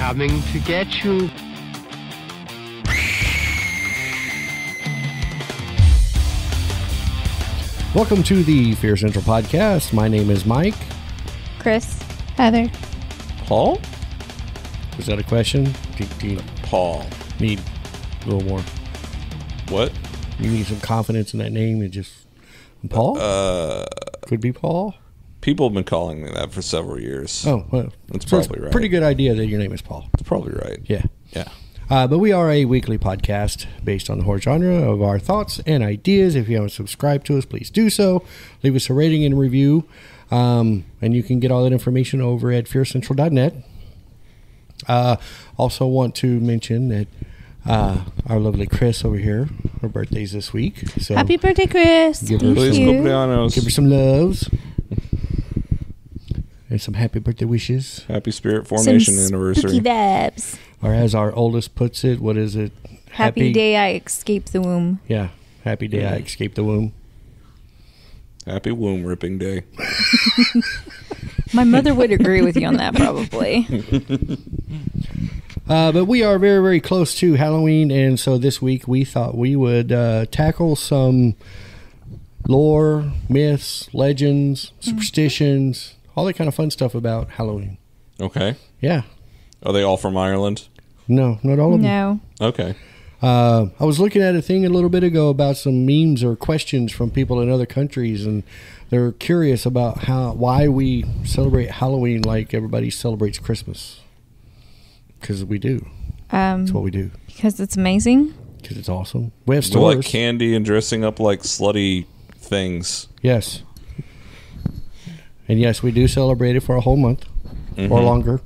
coming to get you. Welcome to the Fear Central podcast. My name is Mike. Chris. Heather. Paul? Was that a question? Do, do you Paul. need a little more? What? You need some confidence in that name and just Paul? Uh, Could be Paul. People have been calling me that for several years. Oh, well, That's so it's probably right. Pretty good idea that your name is Paul. That's probably right. Yeah. Yeah. Uh, but we are a weekly podcast based on the horror genre of our thoughts and ideas. If you haven't subscribed to us, please do so. Leave us a rating and review. Um, and you can get all that information over at fearcentral.net. Uh, also, want to mention that uh, our lovely Chris over here, her birthday's this week. So Happy birthday, Chris. Give her Thank Please, you. give her some loves and some happy birthday wishes. Happy Spirit Formation Some Formation spooky anniversary. vibes. Or as our oldest puts it, what is it? Happy, day I escaped the womb. Yeah. Happy day I escaped the womb. Happy womb ripping day. My mother would agree with you on that, probably. Uh, but we are very, very close to Halloween, and so this week we thought we would uh, tackle some lore, myths, legends, superstitions, all that kind of fun stuff about Halloween. Okay. Yeah. Are they all from Ireland? No, not all of them. No. Okay. Uh, I was looking at a thing a little bit ago about some memes or questions from people in other countries, and they're curious about how why we celebrate Halloween like everybody celebrates Christmas. Because we do. Um, That's what we do. because it's amazing. Because it's awesome. We have Do you like candy and dressing up like slutty things? Yes. And yes, we do celebrate it for a whole month or Mhm. longer.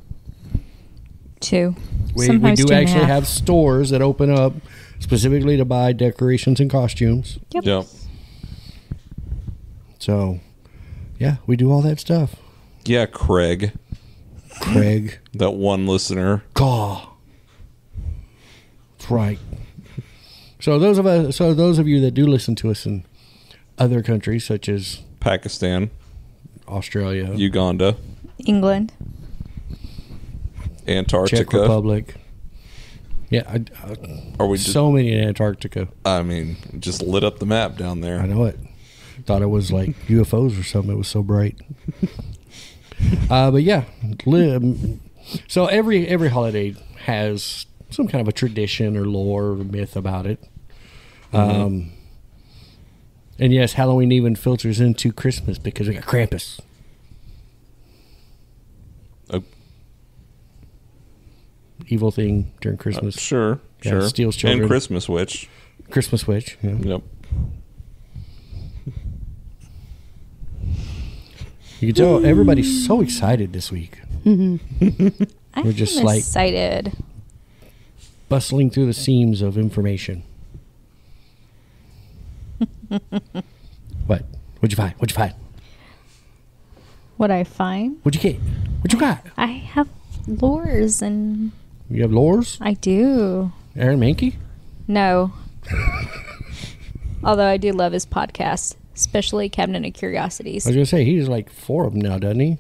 Two. We, we do two and a actually half. have stores that open up specifically to buy decorations and costumes. Yep. Yep. So, yeah, we do all that stuff. Yeah, Craig, Craig, that one listener. Gaw. That's right. So those of us, so those of you that do listen to us in other countries such as Pakistan, Australia, Uganda, England. Antarctica, Czech Antarctica. Republic, yeah, I, I, Are we? Just, so many in Antarctica. I mean, just lit up the map down there. I know it. Thought it was like UFOs or something. It was so bright. uh, but yeah, li- um, so every every holiday has some kind of a tradition or lore or myth about it. Um, and yes, Halloween even filters into Christmas because we got Krampus. Uh, Evil thing during uh, Christmas. sure, Yeah, sure. steals children. And Christmas witch. Christmas witch. Yeah. Yep. You can tell everybody's so excited this week. We're just like- excited. bustling through the seams of information. what? What'd you find? What'd you find? What I find, What'd you get? What you got? I have lures, and You have lores? I do. Aaron Mahnke? No. Although I do love his podcast, especially Cabinet of Curiosities, I was gonna say he's like four of them now, doesn't he?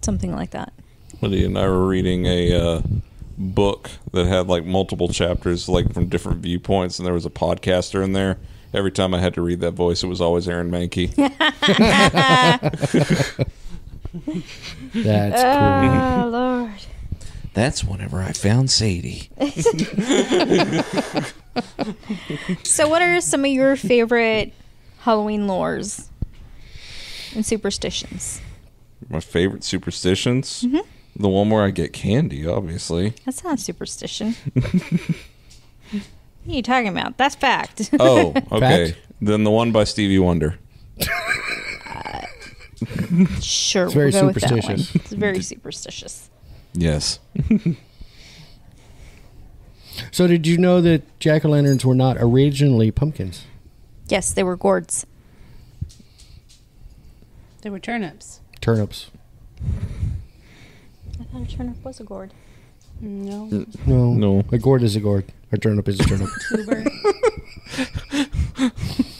something like that. Lydia and I were reading a uh, book that had like multiple chapters, like from different viewpoints, and there was a podcaster in there. Every time I had to read that voice, it was always Aaron Mahnke. That's Oh Lord. That's whenever I found Sadie. So, what are some of your favorite Halloween lores and superstitions? My favorite superstitions, Mm-hmm. the one where I get candy, obviously. That's not a superstition. what are you talking about? That's fact. Oh, okay. Fact? Then the one by Stevie Wonder. sure, It's very we'll go with that one. superstitious. It's very superstitious. Yes. So did you know that jack o' lanterns were not originally pumpkins? Yes, they were gourds. They were turnips. Turnips. I thought a turnip was a gourd. No. No. No. A gourd is a gourd. A turnip is a turnip. Tuber.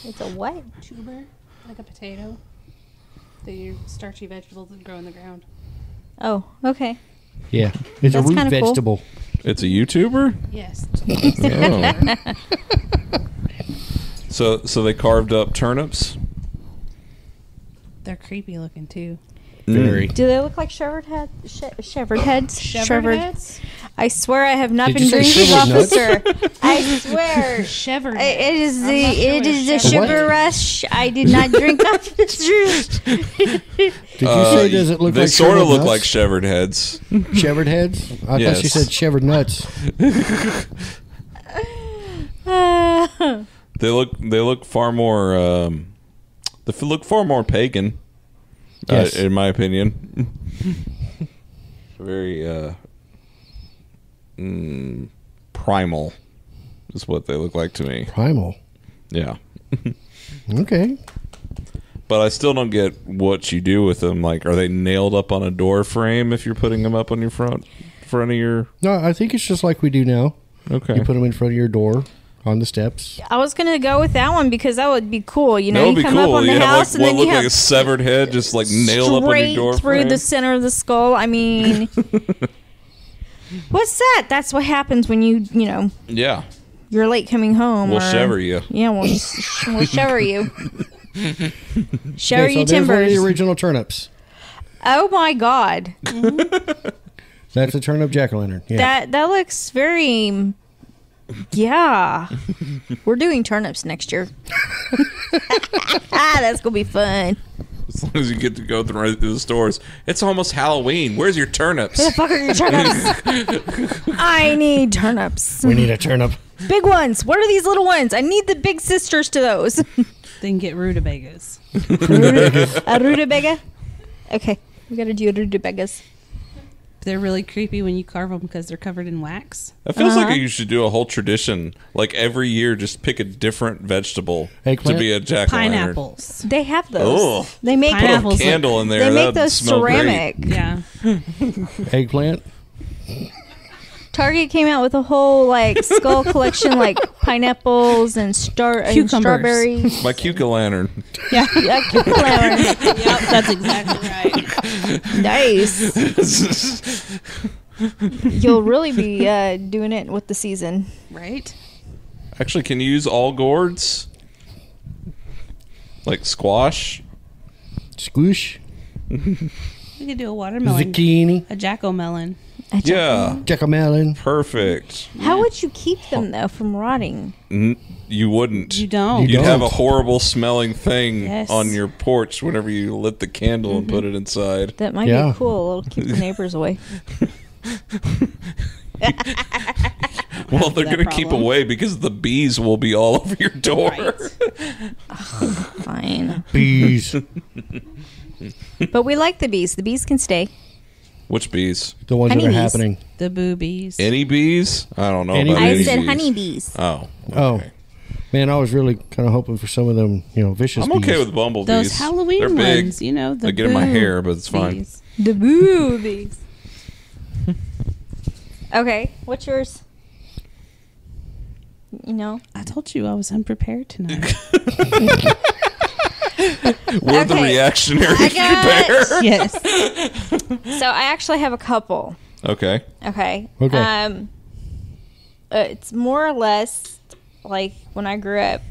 It's a what? Tuber. Like a potato. The starchy vegetables that grow in the ground. Oh, okay. Yeah, it's That's a root kinda cool. vegetable. It's a YouTuber. Yes. Oh. so so they carved up turnips. They're creepy looking too. Very. Do they look like shepherd head, she, shepherd heads? Shepherd heads? I swear I have not Did been you say drinking, officer. I swear. Shepherd. I- It is the not sure it what is the a shepherd sugar What? rush. I did not drink officer. Did you say does it look Uh, they like sort of shriveled look nuts? like shepherd heads. Shepherd heads? I thought Yes. she said shepherd nuts. They look they look far more um, they f- look far more pagan, Yes. uh, in my opinion. Very uh, mm, primal is what they look like to me. Primal. Yeah, Okay. but I still don't get what you do with them. Like, are they nailed up on a door frame if you're putting them up on your front front of your? No, I think it's just like we do now. Okay, You put them in front of your door on the steps. I was gonna go with that one because that would be cool. You know, you be come up on the You have house like and what then look you like have a severed head, just like nailed up on your straight door through frame. the center of the skull. I mean, what's that? That's what happens when you you know yeah, you're late coming home. we'll or, shiver you. Yeah, we'll sh- we'll shiver you. Shiver Okay, so you there's one of timbers. the original turnips. oh my god, That's a turnip jack o' lantern. Yeah. that that looks very. Yeah, we're doing turnips next year. ah, that's gonna be fun. As long as you get to go through, through the stores, it's almost Halloween. Where's your turnips? Where the fuck are your turnips? I need turnips. we need a turnip. Big ones. What are these little ones? I need the big sisters to those. Then get rutabagas. a rutabaga. Okay, we gotta do rutabagas. They're really creepy when you carve them because they're covered in wax. It feels Uh-huh. like you should do a whole tradition. Like every year, just pick a different vegetable Eggplant? to be a jack o' lantern. Pineapples. They have those. Ugh. They make Put a candle in there. they make that'd those smell great. ceramic. Yeah. Eggplant. Target came out with a whole like skull collection, like pineapples and star and Cucumbers. strawberries. My cuca lantern. Yeah. Yeah, cucumber. yep, that's exactly right. nice. You'll really be uh, doing it with the season. Right? Actually, can you use all gourds? Like squash? Squoosh. We could do a watermelon. Zucchini. A jack-o'-melon. Yeah, Jack o' melon. perfect. How would you keep them though from rotting? N- you wouldn't. You don't. You You'd have a horrible smelling thing Yes. on your porch whenever you lit the candle and Mm-hmm. put it inside. That might Yeah. be cool. It'll keep the neighbors away. Well, they're going to keep away because the bees will be all over your door. Fine. Bees. But we like the bees. The bees can stay. Which bees? the ones that are Honeybees. happening. The boobies. Any bees? I don't know Any about bees? I any said bees. honeybees. Oh, Oh. okay. Man, I was really kind of hoping for some of them, you know, vicious I'm okay bees. with bumblebees. Those Halloween They're big. ones, you know, the I get in my hair, but it's fine. bees. The boobies. okay, what's yours? You know, I told you I was unprepared tonight. We're the Okay. reactionary I got- bear. yes. so I actually have a couple. Okay. Okay. Okay. Um, uh, it's more or less like when I grew up.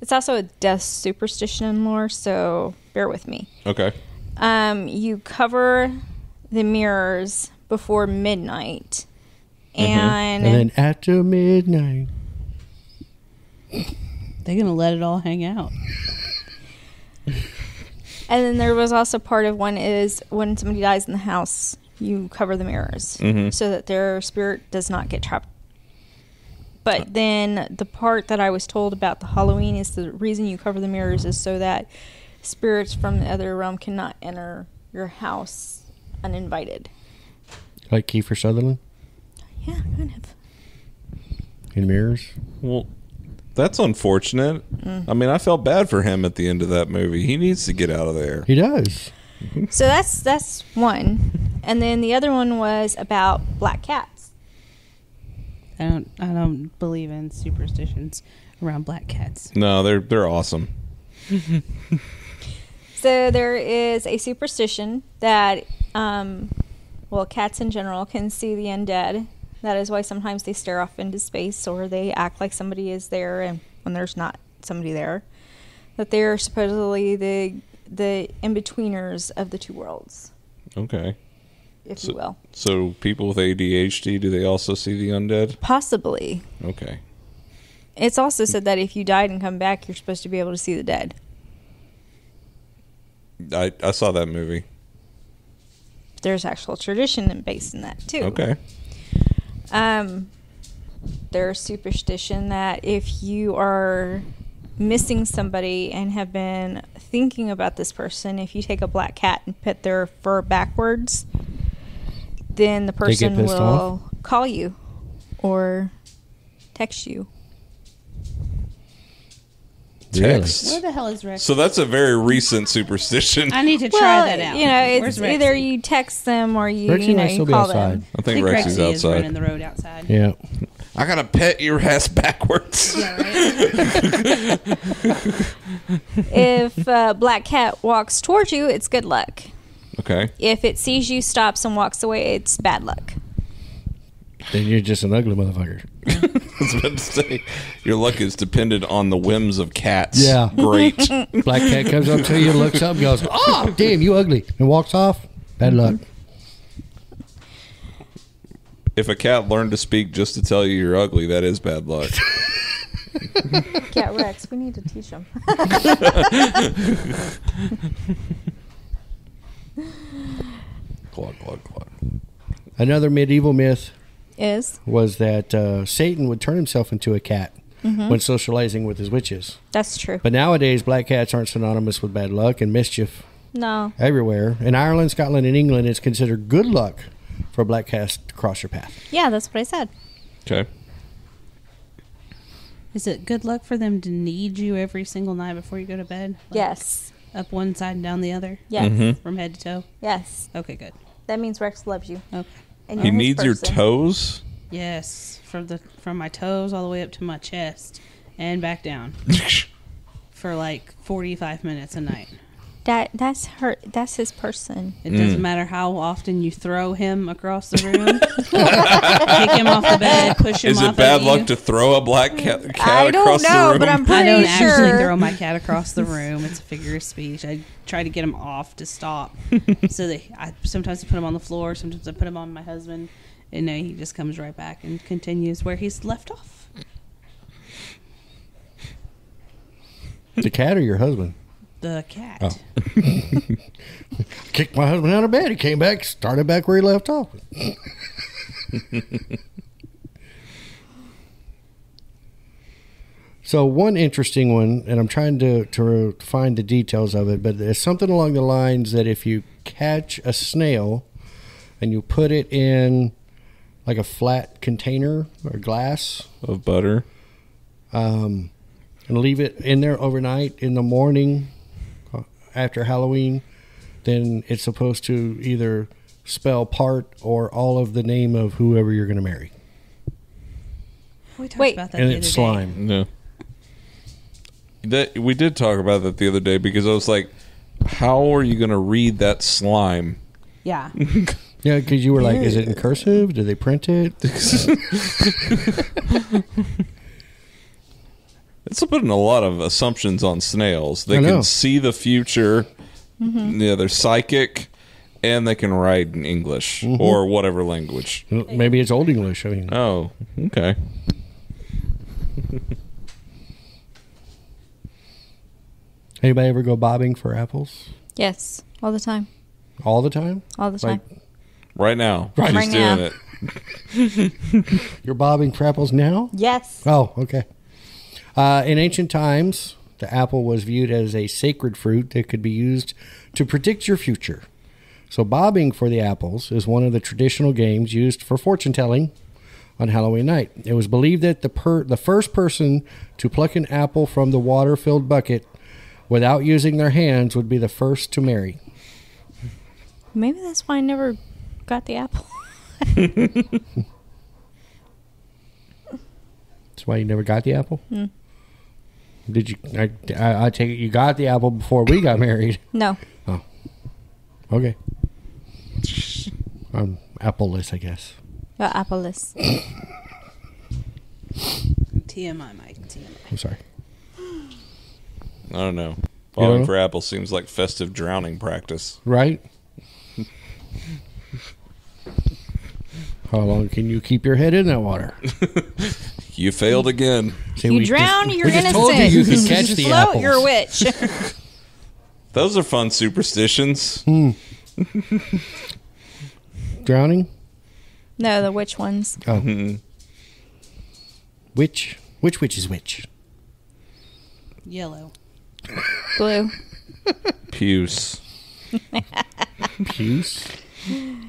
It's also a death superstition and lore, so bear with me. Okay. Um, you cover the mirrors before midnight, and, and then after midnight. They're going to let it all hang out. and then there was also part of one is when somebody dies in the house, you cover the mirrors Mhm. so that their spirit does not get trapped. But then the part that I was told about the Halloween is the reason you cover the mirrors is so that spirits from the other realm cannot enter your house uninvited. Like Kiefer Sutherland Yeah, kind of. in Mirrors. Well, that's unfortunate. Mm. I mean, I felt bad for him at the end of that movie. He needs to get out of there. He does. So that's that's one, and then the other one was about black cats. I don't I don't believe in superstitions around black cats. No, they're they're awesome. So there is a superstition that, um, well, cats in general can see the undead. That is why sometimes they stare off into space or they act like somebody is there and when there's not somebody there. That they are supposedly the the in betweeners of the two worlds, Okay. if So- you will. So people with ADHD, do they also see the undead? Possibly. Okay. It's also said that if you died and come back, you're supposed to be able to see the dead. I, I saw that movie. There's actual tradition based in that too. Okay. Um, there's superstition that if you are missing somebody and have been thinking about this person, if you take a black cat and put their fur backwards, then the person will off? call you or text you. Really? Text. Where the hell is Rex? So that's a very recent superstition. I need to try well, that out. you know, it's Where's either Rexy? you text them or you, Rexy you know, might you still be call outside. them. I I think think Rex is Rexy is running outside. the road outside. Yeah. I gotta pet your ass backwards. Yeah, right? if a black cat walks towards you, it's good luck. Okay. If it sees you, stops, and walks away, it's bad luck. Then you're just an ugly motherfucker. I was about to say, your luck is dependent on the whims of cats. Yeah. Great. Black cat comes up to you, looks up, goes, "Oh, damn, you ugly," and walks off. Bad luck. if a cat learned to speak just to tell you you're ugly, that is bad luck. Cat Rex, we need to teach him. Cluck, cluck, cluck. Another medieval myth Is was that uh, Satan would turn himself into a cat when socializing with his witches. that's true. But nowadays, black cats aren't synonymous with bad luck and mischief No, everywhere. In Ireland, Scotland, and England, it's considered good luck for a black cat to cross your path. yeah, that's what I said. Okay. Is it good luck for them to need you every single night before you go to bed? Like, Yes, Up one side and down the other? yes, Mhm. From head to toe? yes. Okay, good. That means Rex loves you. Okay. And He you're his needs your toes. Yes. From the from my toes all the way up to my chest and back down for like 45 minutes a night. That that's her. That's his person. It doesn't mm. matter how often you throw him across the room, kick him off the bed, push him Is off it bad of luck you. to throw a black cat, cat I don't across the know, room? but I'm pretty I don't sure. actually throw my cat across the room. It's a figure of speech. I try to get him off to stop. so that I sometimes I put him on the floor. Sometimes I put him on my husband, and no, he just comes right back and continues where he's left off. The cat or your husband? The cat. Oh. Kicked my husband out of bed. He came back, started back where he left off. so one interesting one, and I'm trying to to find the details of it, but there's something along the lines that if you catch a snail and you put it in like a flat container or glass, of butter. um, and leave it in there overnight in the morning after Halloween, then it's supposed to either spell part or all of the name of whoever you're going to marry. We talked Wait. about that And the it's other day. slime. No. That we did talk about that the other day because I was like, "How are you going to read that slime?" Yeah. Yeah, because you were like, is it in cursive? Did they print it? It's putting a lot of assumptions on snails. They I know. can see the future. Mm-hmm. Yeah, they're psychic, and they can write in English mm-hmm. or whatever language. Maybe it's Old English. I mean, Oh, okay. anybody ever go bobbing for apples Yes, all the time, all the time? all the time. Like Right now, Right. she's Right doing now. it. you're bobbing for apples now? yes. Oh, okay. Uh, in ancient times, the apple was viewed as a sacred fruit that could be used to predict your future. So, bobbing for the apples is one of the traditional games used for fortune telling on Halloween night. It was believed that the per- the first person to pluck an apple from the water-filled bucket without using their hands would be the first to marry. Maybe that's why I never got the apple. That's why you never got the apple. Did you? I, I, I take it you got the apple before we got married. No. Oh. Okay. I'm appleless, I guess. Uh, appleless. TMI, Mike. TMI. I'm sorry. I don't know. You Falling don't for apple seems like festive drowning practice. Right? How long can you keep your head in that water? You failed mm. again. See, you we drown, just- you're we just innocent. told you you could catch the Float, apples. you're a witch. Those are fun superstitions. Hmm. Drowning? no, the witch ones. Oh. Mm-hmm. Which? Which witch is which? Yellow. Blue. Puce. Puce?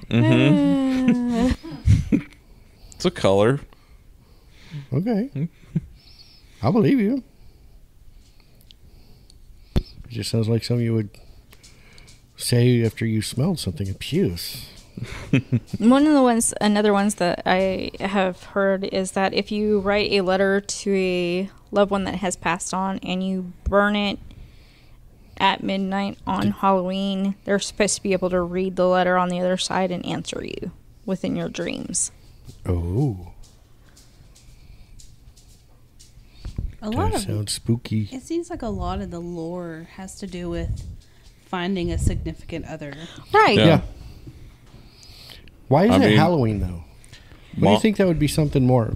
Mm-hmm. It's a color. Okay. Hmm? I believe you. It just sounds like something you would say after you smelled something. A puce. One of the ones, another ones that I have heard is that if you write a letter to a loved one that has passed on and you burn it at midnight on Halloween, they're supposed to be able to read the letter on the other side and answer you within your dreams. Oh. A lot That of sounds spooky. it seems like a lot of the lore has to do with finding a significant other. Right. Yeah. Yeah. Why is I it mean- Halloween though? What do you think that would be something more,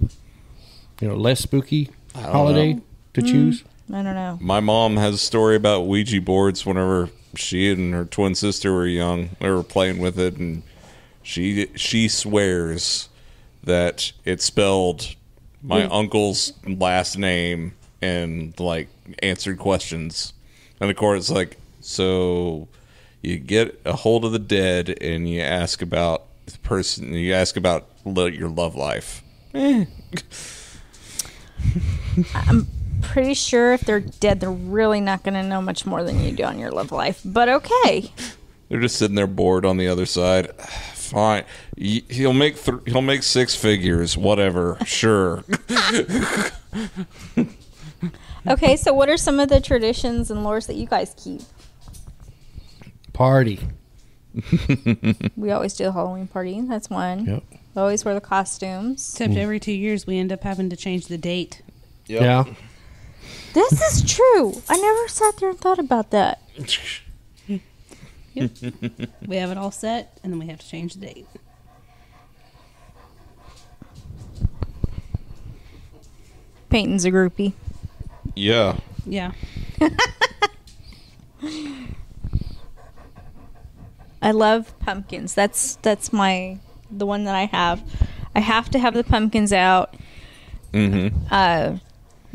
you know, less spooky holiday to mm, choose? I don't know. My mom has a story about Ouija boards whenever she and her twin sister were young. They were playing with it, and she she swears that it spelled my uncle's last name and like answered questions. And of course, like so, you get a hold of the dead and you ask about the person. You ask about your love life. Eh. I'm pretty sure if they're dead, they're really not going to know much more than you do on your love life. But okay. They're just sitting there bored on the other side. Fine, he'll make th- he'll make six figures. Whatever, sure. Okay, so what are some of the traditions and lores that you guys keep? Party. We always do the Halloween party. That's one. Yep. We always wear the costumes. Except every two years we end up having to change the date. Yeah. This is true. I never sat there and thought about that. We have it all set, and then we have to change the date. Peyton's a groupie. Yeah, Yeah. I love pumpkins. That's that's my the one that I have. I have to have the pumpkins out. Mm-hmm. Uh,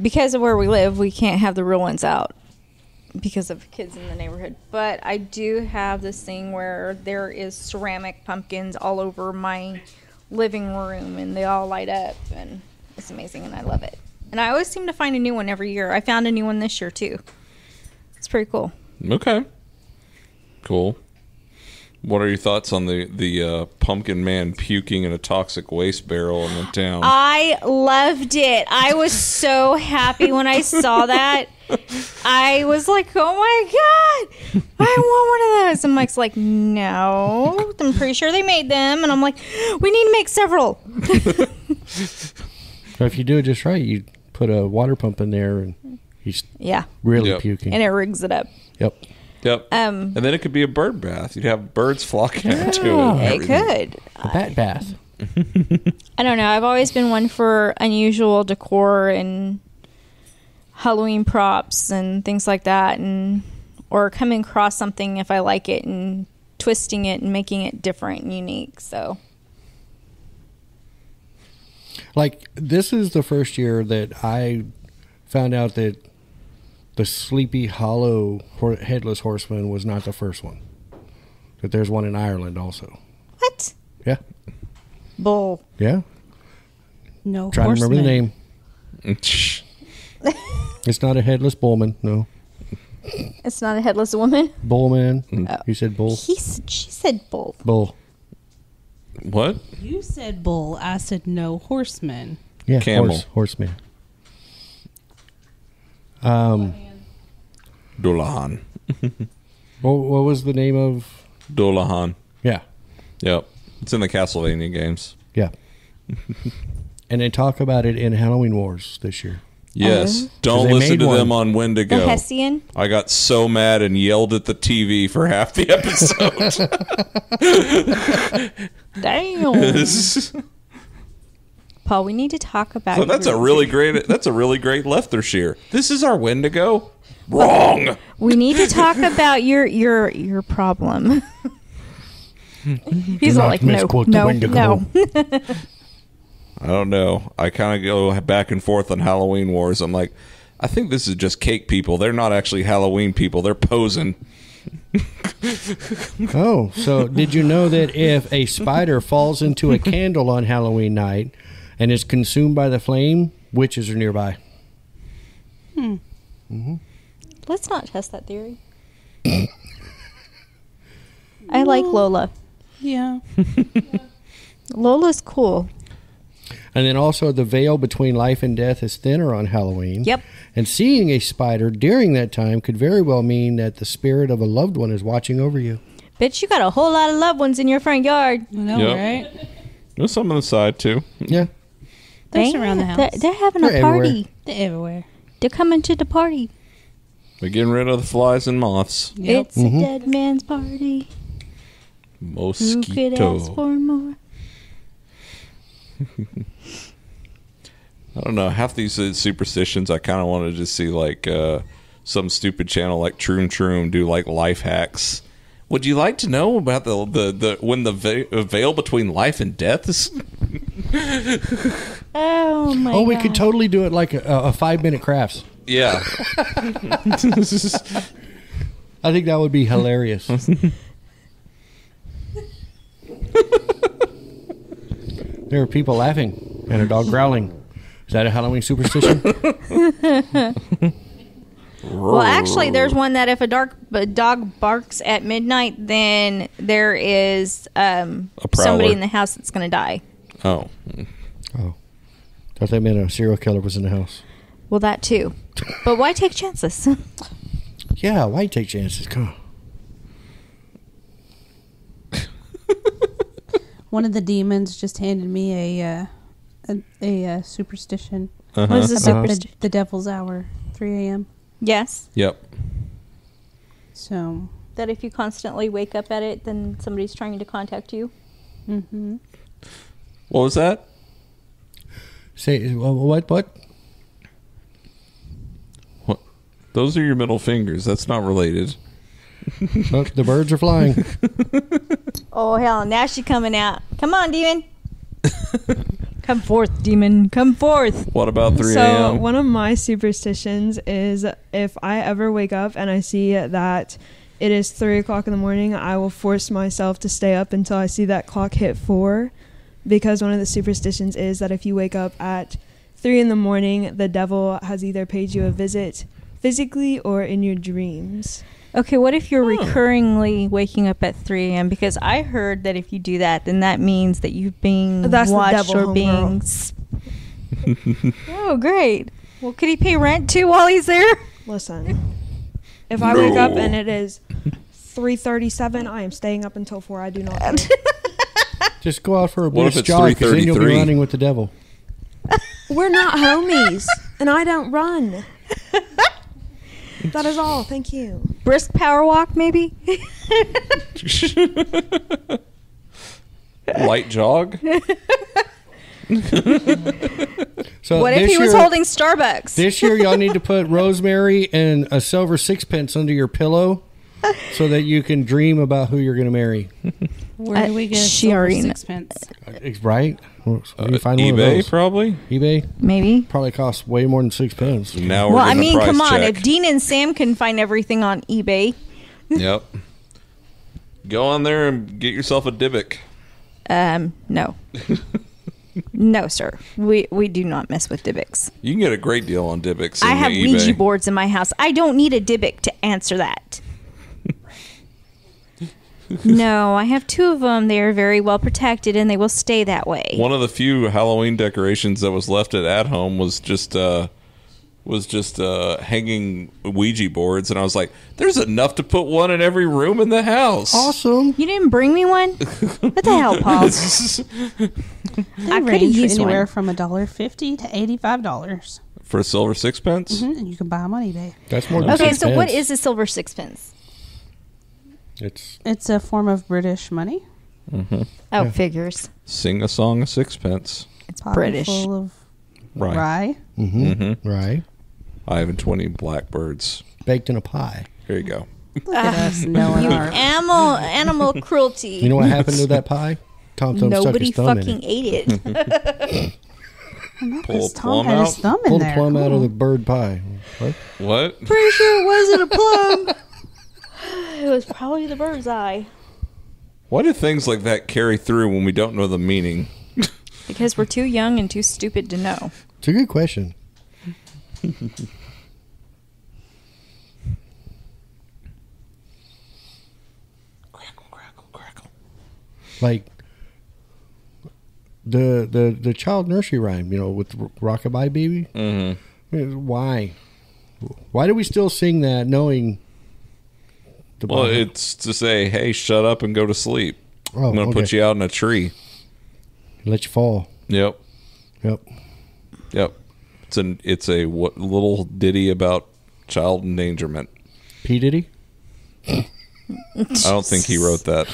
because of where we live, we can't have the real ones out because of kids in the neighborhood. But I do have this thing where there is ceramic pumpkins all over my living room, and they all light up, and it's amazing, and I love it. And I always seem to find a new one every year. I found a new one this year too. It's pretty cool. Okay. Cool. What are your thoughts on the the uh, pumpkin man puking in a toxic waste barrel in the town? I loved it. I was so happy when I saw that. I was like, "Oh my god, I want one of those." And Mike's like, "No, I'm pretty sure they made them." And I'm like, "We need to make several." So if you do it just right, you put a water pump in there and he's Yeah, really Yep. puking. and it rigs it up. yep. yep. Um, and then it could be a bird bath. You'd have birds flocking out to it. it could. A bat bath. I don't know. I've always been one for unusual decor and Halloween props and things like that, and or coming across something if I like it and twisting it and making it different and unique. So Like this is the first year that I found out that the Sleepy Hollow headless horseman was not the first one. That there's one in Ireland also. what? Yeah. Bull. Yeah. No Trying to remember the name. It's not a headless bullman. No. It's not a headless woman. Bullman. Oh. You said bull. He she said bull. Bull. What? You said bull. I said no horseman. Yeah. Camel. Horse, horseman. Um, Dullahan. what, what was the name of? Dullahan. Yeah, Yep. It's in the Castlevania games. yeah. and they talk about it in Halloween Wars this year. Yes. Oh. Don't they listen made to one. them on when to The. Hessian. I got so mad and yelled at the TV for half the episode. Damn. Paul, we need to talk about. so that's a really great. That's a really great Leicestershire. This is our Wendigo. Wrong. We need to talk about your your your problem. He's all not like, no, misquote the no, Wendigo." no. I don't know. I kind of go back and forth on Halloween Wars. I'm like, I think this is just cake people. They're not actually Halloween people. They're posing. Oh, so did you know that if a spider falls into a candle on Halloween night and is consumed by the flame, witches are nearby? Hmm. Let's not test that theory. I like Lola. Yeah. Lola's cool. And then also, the veil between life and death is thinner on Halloween. Yep. And seeing a spider during that time could very well mean that the spirit of a loved one is watching over you. Bitch, you got a whole lot of loved ones in your front yard. I know, Yep. right? There's some on the side too. Yeah. They're Damn, around the house. They're, they're having They're a party. everywhere. They're everywhere. They're coming to the party. We're getting rid of the flies and moths. Yep. It's a mm-hmm. dead man's party. Mosquito. Who could ask for more? I don't know. Half these uh, superstitions, I kind of wanted to see like uh, some stupid channel like Troom Troom do like life hacks. Would you like to know about the the, the when the veil between life and death is? Oh my oh, we God. could totally do it like a, a five minute crafts. Yeah. I think that would be hilarious. there are people laughing and a dog growling. Is that a Halloween superstition? Well, actually, there's one that if a dark a dog barks at midnight, then there is um, somebody in the house that's going to die. oh. oh. Thought that meant a serial killer was in the house. Well, that too. But why take chances? Yeah, why take chances? Come on. One of the demons just handed me a uh, a, a, uh superstition. What is the Uh-huh. The, superstition? the devil's hour, 3 a.m. Yes, Yep. So, that if you constantly wake up at it, then somebody's trying to contact you. Mm-hmm. What was that? Say wha- what? What? What? Those are your middle fingers. That's not related. Oh, the birds are flying. Oh hell! Now she's coming out. Come on, demon. Come forth, demon. Come forth. What about 3 So a.m.? one of my superstitions is if I ever wake up and I see that it is three o'clock in the morning, I will force myself to stay up until I see that clock hit four, because one of the superstitions is that if you wake up at three in the morning, the devil has either paid you a visit physically or in your dreams. Okay, what if you're hmm. recurringly waking up at 3 a.m.? Because I heard that if you do that, then that means that you've been That's watched or being. homegirl. oh, great. Well, could he pay rent too while he's there? Listen, if I wake up and it is three thirty-seven, I am staying up until four. I do not. care. Just go out for a What if brisk jog, because then you'll be running with the devil. We're not homies, and I don't run. That is all. Thank you. Brisk power walk, maybe? Light jog? So what if this he was year- holding Starbucks? This year, y'all need to put rosemary and a silver sixpence under your pillow, so that you can dream about who you're going to marry. Where Uh, do we get a she silver already kn- sixpence? It's Right? Well, Uh, you find one of eBay, those. probably? eBay maybe. probably costs way more than sixpence. Now we're Well, I getting a mean, price come on. check. If Dean and Sam can find everything on eBay, Yep. Go on there and get yourself a Dybbuk. um, no. no, sir. We we do not mess with Dybbuk's. You can get a great deal on Dybbuk's. I have eBay. Ouija boards in my house. I don't need a Dybbuk to answer that. no, I have two of them. They are very well protected, and they will stay that way. One of the few Halloween decorations that was left at at home was just uh, was just uh, hanging Ouija boards, and I was like, "There's enough to put one in every room in the house." Awesome. You didn't bring me one? What the hell, Paul? They I coulda range used anywhere one. from a dollar fifty to eighty-five dollars, For a silver sixpence, and you can buy them on eBay. That's more than Okay, six so what pence. is a silver sixpence? It's It's a form of British money. Mm-hmm. Oh, figures. sing a song of sixpence. It's Bottle British. Full of Right. rye. mm-hmm, right. I have twenty blackbirds. Baked in a pie. Here you go. Look at us ah. knowing our. Animal animal cruelty. You know what happened to that pie? Tom Thumb stuck Nobody his thumb in fucking it. ate it. Pull a Tom plum had out. his thumb in Pulled a there. plum out of the bird pie. What? What? Pretty sure it wasn't a plum. it was probably the bird's eye. Why do things like that carry through when we don't know the meaning? Because we're too young and too stupid to know. It's a good question. Crackle, crackle, crackle. Like the the the child nursery rhyme, you know, with Rockabye Baby. Mm-hmm. I mean, Why? Why do we still sing that, knowing? The Well, Bible? it's to say, "Hey, shut up and go to sleep." Oh, I'm gonna put you out in a tree. let you fall. Yep, Yep. yep. It's an it's a what, little ditty about child endangerment. P Diddy? I don't think he wrote that.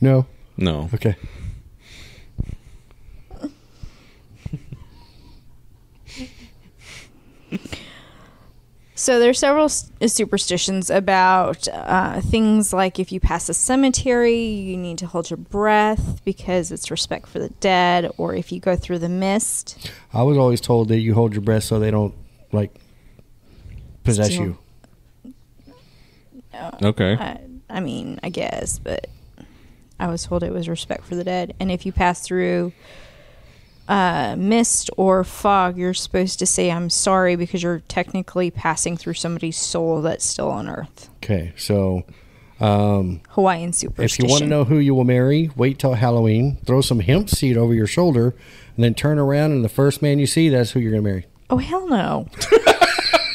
No. No. Okay. So there's several superstitions about uh, things like if you pass a cemetery, you need to hold your breath because it's respect for the dead, or if you go through the mist. I was always told that you hold your breath so they don't like possess Steal. you. Okay. I, I mean, I guess, but I was told it was respect for the dead. And if you pass through uh, mist or fog, you're supposed to say, I'm sorry, because you're technically passing through somebody's soul that's still on earth. Okay, so um, Hawaiian superstition. if you want to know who you will marry, wait till Halloween. Throw some hemp seed over your shoulder, and then turn around, and the first man you see, that's who you're gonna marry. Oh, hell no.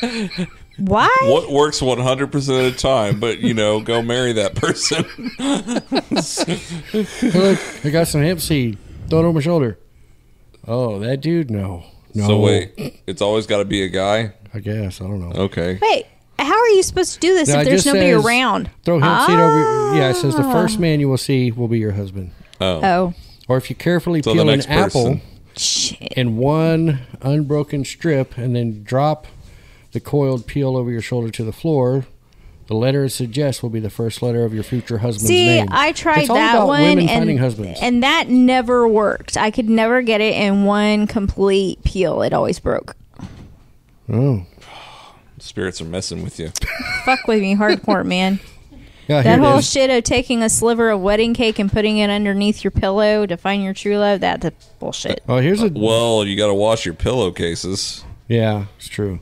Why? What works 100 percent of the time, but you know, go marry that person. Look, I got some hemp seed. Throw it over my shoulder. Oh, that dude? No, no. So wait, it's always got to be a guy. I guess I don't know. Okay. Wait, how are you supposed to do this No, if it there's just nobody says around? Throw hemp seed over. Yeah, it says the Ah. first man you will see will be your husband. Oh. Oh, Or if you carefully So the peel an next apple person. shit. in one unbroken strip and then drop the coiled peel over your shoulder to the floor, the letter it suggests will be the first letter of your future husband's See, name. I tried It's all that about one, women finding and husbands. and that never worked. I could never get it in one complete peel. It always broke. oh, Spirits are messing with you. Fuck with me, hardcore man. yeah, That whole is. shit of taking a sliver of wedding cake and putting it underneath your pillow to find your true love, that's bullshit. Oh, here's a Well, you got to wash your pillowcases. yeah, it's true.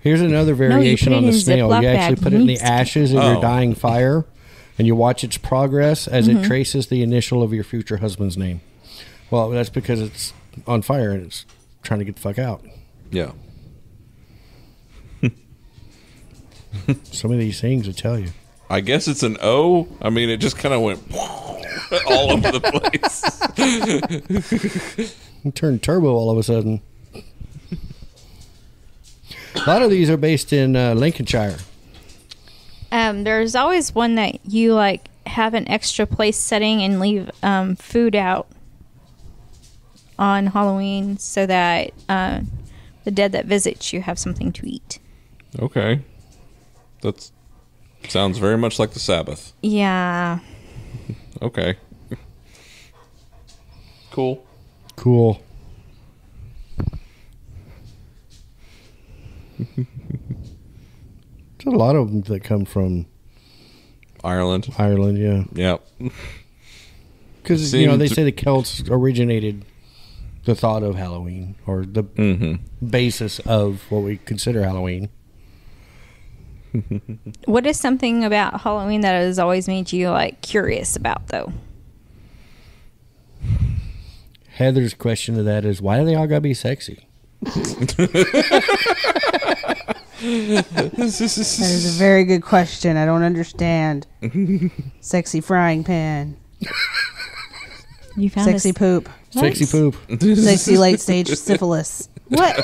Here's another variation put it on the snail. You actually bag. put it in the ashes of Oh. your dying fire, and you watch its progress as Mm-hmm. it traces the initial of your future husband's name. Well, that's because it's on fire and it's trying to get the fuck out. Yeah. Some of these things will tell you. I guess it's an O. I mean, it just kind of went all over the place. Turned turbo all of a sudden. A lot of these are based in uh, Lincolnshire. Um, there's always one that you like have an extra place setting and leave um, food out on Halloween so that uh, the dead that visits you have something to eat. Okay. That sounds very much like the Sabbath. Yeah. Okay. Cool. Cool. There's a lot of them that come from Ireland. Ireland, yeah. Yep. Because you know they to- say the Celts originated the thought of Halloween or the Mm-hmm. basis of what we consider Halloween. What is something about Halloween that has always made you like curious about though? Heather's question to that is why do they all gotta be sexy? That is a very good question. I don't understand. Sexy frying pan. You found Sexy a, poop. Sexy poop. Sexy late stage syphilis. what?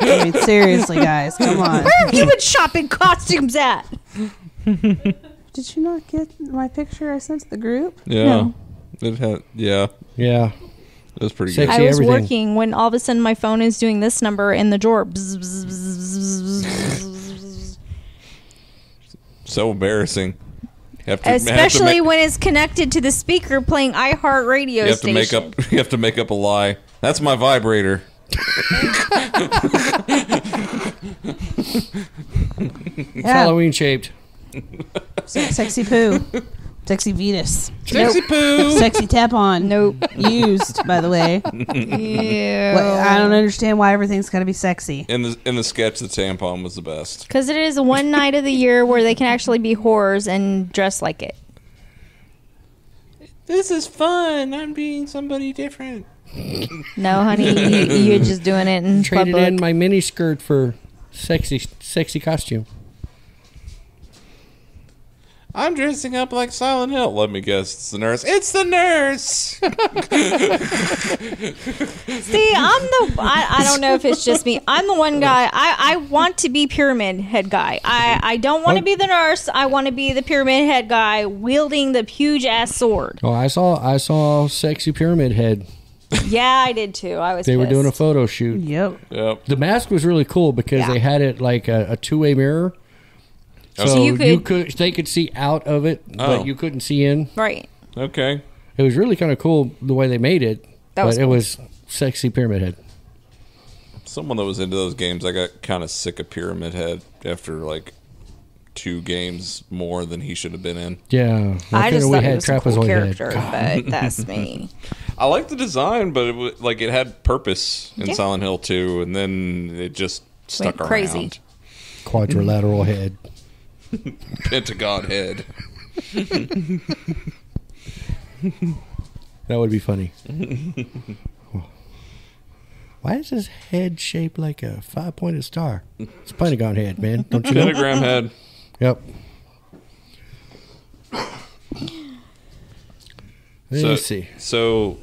I mean, seriously, guys, come on. Where have you been shopping costumes at? Did you not get my picture I sent to the group? Yeah. No. It had yeah. Yeah. It was pretty Sexy I was everything. working when all of a sudden my phone is doing this number in the drawer. Bzz, bzz, bzz, bzz, bzz. So embarrassing. To, Especially make, when it's connected to the speaker playing iHeartRadio you have to station. make up you have to make up a lie. That's my vibrator. It's Halloween shaped. Sexy poo. Sexy Venus. Sexy poo. Sexy tap on. Nope. Used, by the way. Ew. What, I don't understand why everything's got to be sexy. In the in the sketch, the tampon was the best. Because it is one night of the year where they can actually be whores and dress like it. This is fun. I'm being somebody different. No, honey, you, you're just doing it in Traded public. in my mini skirt for sexy sexy costume. I'm dressing up like Silent Hill. Let me guess, it's the nurse. It's the nurse. See, I'm the. I, I don't know if it's just me. I'm the one guy. I, I want to be pyramid head guy. I, I don't want to be the nurse. I want to be the pyramid head guy wielding the huge ass sword. Oh, I saw I saw sexy pyramid head. Yeah, I did too. I was. They were doing a photo shoot. Yep. yep. The mask was really cool because Yeah. they had it like a, a two way mirror. So, So you you, could- could, they could see out of it, Oh. but you couldn't see in. right. Okay. It was really kind of cool the way they made it. That but was it cool. was sexy pyramid head. Someone that was into those games, I got kind of sick of Pyramid Head after like two games more than he should have been in. Yeah, I just we thought he had was a cool character, head. but that's me. I like the design, but it was like it had purpose in Yeah. Silent Hill 2, and then it just stuck Went crazy. Quadrilateral head. Pentagon head. That would be funny. Why is his head shaped like a five pointed star? It's a pentagon head, man. Don't you know? Pentagram head. Yep. Let So, me see. so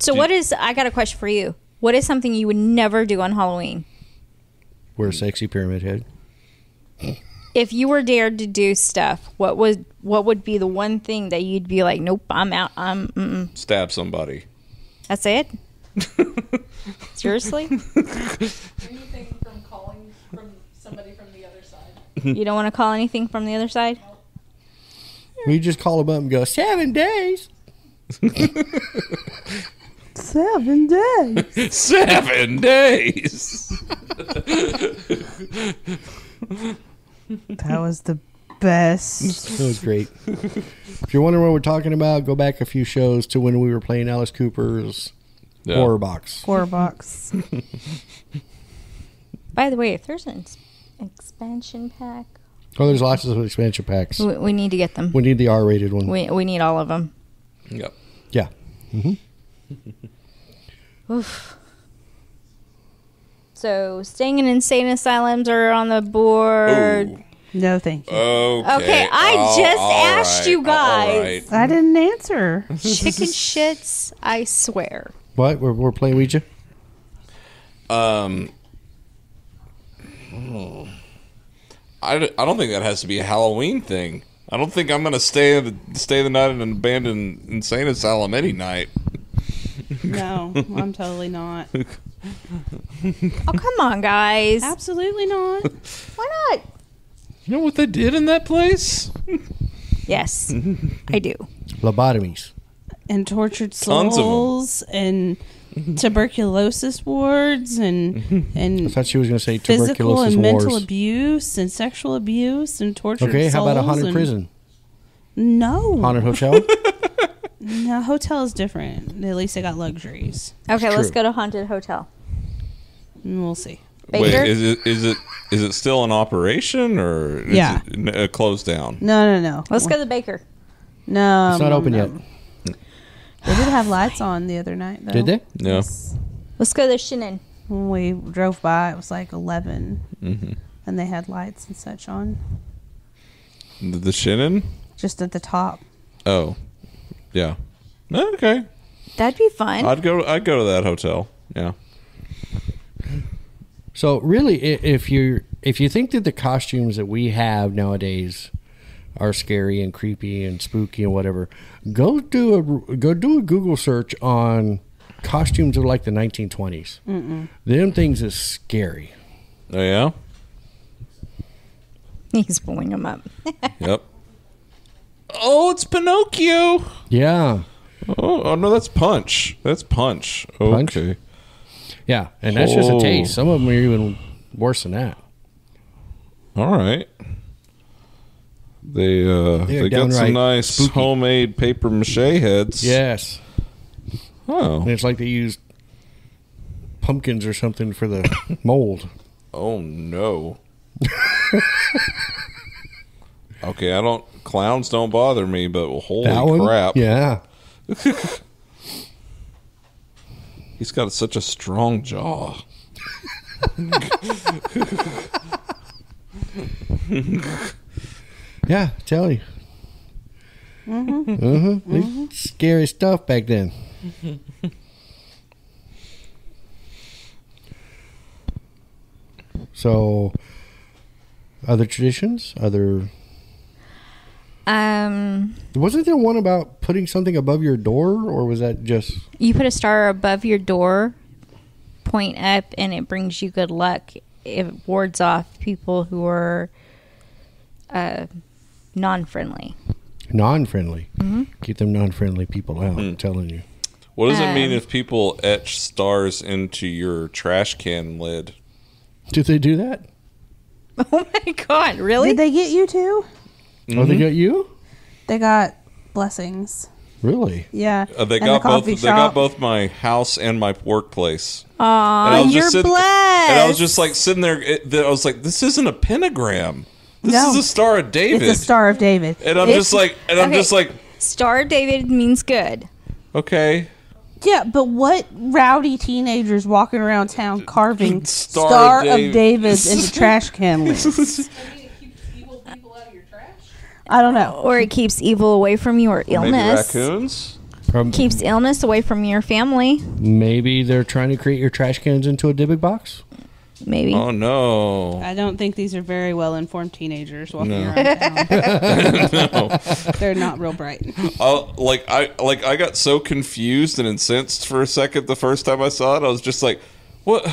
So, what is? I got a question for you. What is something you would never do on Halloween? We're a sexy pyramid head. If you were dared to do stuff, what would what would be the one thing that you'd be like, nope, I'm out. I'm. Mm-mm. stab somebody. That's it. Seriously, Anything from calling from somebody from the other side. you don't want to call anything from the other side? We just call him up and go, seven days. Seven days. Seven days. That was the best. It was great. if you're wondering what we're talking about, go back a few shows to when we were playing Alice Cooper's Yeah. Horror Box. Horror box. By the way, if there's an expansion pack, Oh, there's lots of expansion packs. we, we need to get them. We need the R rated one. We we need all of them. Yep. yeah. Mm-hmm. Oof. So, staying in insane asylums are on the board. Ooh. No, thank you. Okay. Okay, I Oh, just all asked right, you all guys. right. I didn't answer. Chicken shits, I swear. What? We're, we're playing Ouija? Um, hmm. I, d- I don't think that has to be a Halloween thing. I don't think I'm gonna stay the stay the night in an abandoned insane asylum any night. No, I'm totally not. Oh, come on, guys. Absolutely not. Why not? You know what they did in that place? Yes, I do. Lobotomies. And tortured Tons of 'em. souls and tuberculosis wards and I and thought she was going to say physical tuberculosis and mental wars. abuse and sexual abuse and tortured Okay, how about a souls haunted and- prison? No. Haunted hotel? No, hotel is different. At least they got luxuries. Okay, It's let's true. go to haunted hotel. And We'll see. Baker? Wait, is it is it is it still in operation or is Yeah. it n- uh, closed down? No, no, no. Let's go to the baker. No, It's not no, open no. yet. They did have lights on the other night, though. Did they? No. Let's go to the Shannon. when we drove by, it was like 11, Mm-hmm. and they had lights and such on The, the Shannon? just at the top. Oh, yeah. Okay, That'd be fun. I'd go. I'd go to that hotel. Yeah. So really, i- if you if you think that the costumes that we have nowadays are scary and creepy and spooky and whatever, go do a go do a Google search on costumes of like the 1920s. Them things is scary. Oh yeah. He's pulling them up. Yep. Oh, it's Pinocchio. Yeah, Oh, oh no, that's Punch. That's Punch. Punch? Okay. yeah, and that's just a Oh. taste. Some of them are even worse than that. All right. They uh They're they got downright some nice spooky. homemade paper mache heads. Yes, Oh. and it's like they used pumpkins or something for the mold. Oh no. okay, I don't. Clowns don't bother me, but holy that one, crap! yeah. He's got such a strong jaw. Yeah, tell you. Mm-hmm. Scary stuff back then. so, other traditions, other Um, wasn't there one about putting something above your door, or was that just you put a star above your door, point up, and it brings you good luck. It wards off people who are uh, non-friendly. non-friendly? Keep them non-friendly people out. I'm telling you. What does it mean Um, if people etch stars into your trash can lid? Did they do that? Oh my god! Really? Did they get you too? Oh, they got you? They got blessings. Really? Yeah. Uh, they And got the both. coffee They got both my house and my workplace. Aw, And I was you're just sitting- blessed. And I was just like sitting there. It, I was like, "This isn't a pentagram. This No. is a Star of David." It's a Star of David. And I'm It's- just like, and I'm okay. just like, Star David means good. okay. Yeah, but what rowdy teenagers walking around town carving Star Star, of of, David. Davids into trash can lids? Maybe it keeps evil people out of your trash. I don't know. Or it keeps evil away from you or illness. Maybe illness. raccoons. From, Keeps illness away from your family. maybe they're trying to create your trash cans into a Dybbuk box. Maybe. Oh no. I don't think these are very well informed teenagers walking No. around town. no. They're not real bright. Uh, like I like I got so confused and incensed for a second the first time I saw it. I was just like, "What?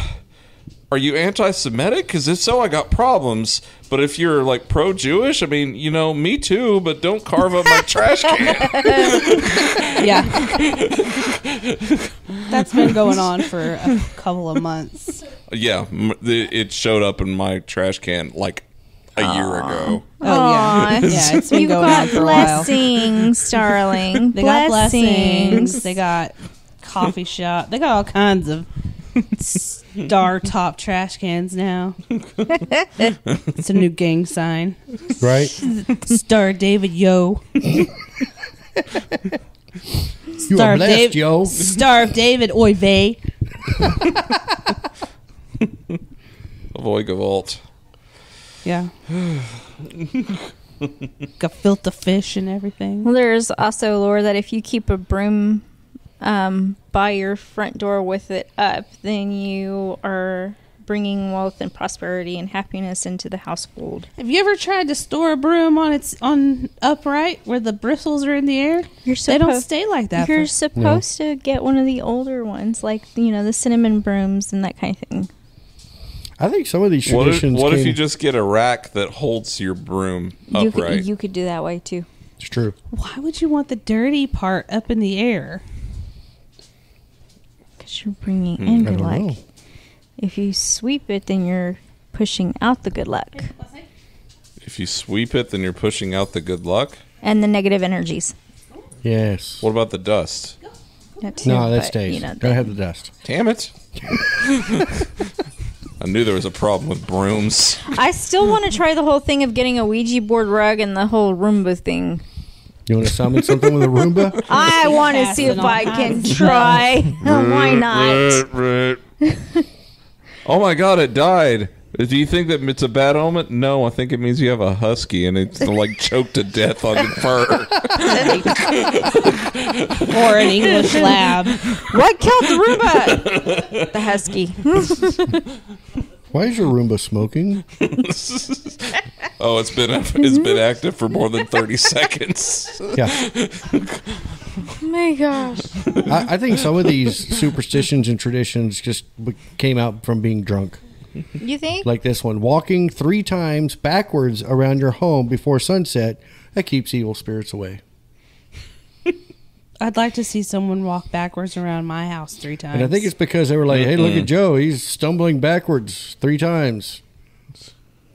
Are you anti-Semitic? Because if so, I got problems. But if you're like pro-Jewish, I mean, you know, me too. But don't carve up my trash can." Yeah. That's been going on for a couple of months. yeah, m- the, it showed up in my trash can like a year ago. Oh, yeah. Aw. Yeah, it's been You've going got on for a while. blessings, darling. They got blessings. They got coffee shop. They got all kinds of star top trash cans now. it's a new gang sign. Right? Star David Yo. You Star are of blessed, Dav- yo. Star of David Oy vey. Avoid gevalt. Yeah. got gefilte fish and everything. Well, there's also lore that if you keep a broom um, by your front door with it up, then you are bringing wealth and prosperity and happiness into the household. Have you ever tried to store a broom on its on upright where the bristles are in the air? You're They don't stay like that. you're for- supposed to get one of the older ones, like you know the cinnamon brooms and that kind of thing. I think some of these What if, traditions. what if you just get a rack that holds your broom You upright? could you could do that way too. It's true. Why would you want the dirty part up in the air? Because you're bringing hmm, in I good luck. know. If you sweep it, then you're pushing out the good luck if you sweep it, then you're pushing out the good luck. and the negative energies. Yes. What about the dust? Too, No, that but, stays. You know, Gotta have the dust. Damn it. I knew there was a problem with brooms. I still want to try the whole thing of getting a Ouija board rug and the whole Roomba thing. You want to summon something with a Roomba? I want to see if I can try. Why not? Right, right. Oh my god, it died. Do you think that it's a bad omen? No, I think it means you have a husky and it's like choked to death on your fur. or an English lab. What killed the Roomba? the husky. Why is your Roomba smoking? oh, it's been it's been active for more than thirty seconds. Yeah. Oh my gosh. I, I think some of these superstitions and traditions just came out from being drunk. You think? Like this one walking three times backwards around your home before sunset, that keeps evil spirits away. I'd like to see someone walk backwards around my house three times. And I think it's because they were like, hey, look at Joe. He's stumbling backwards three times. It's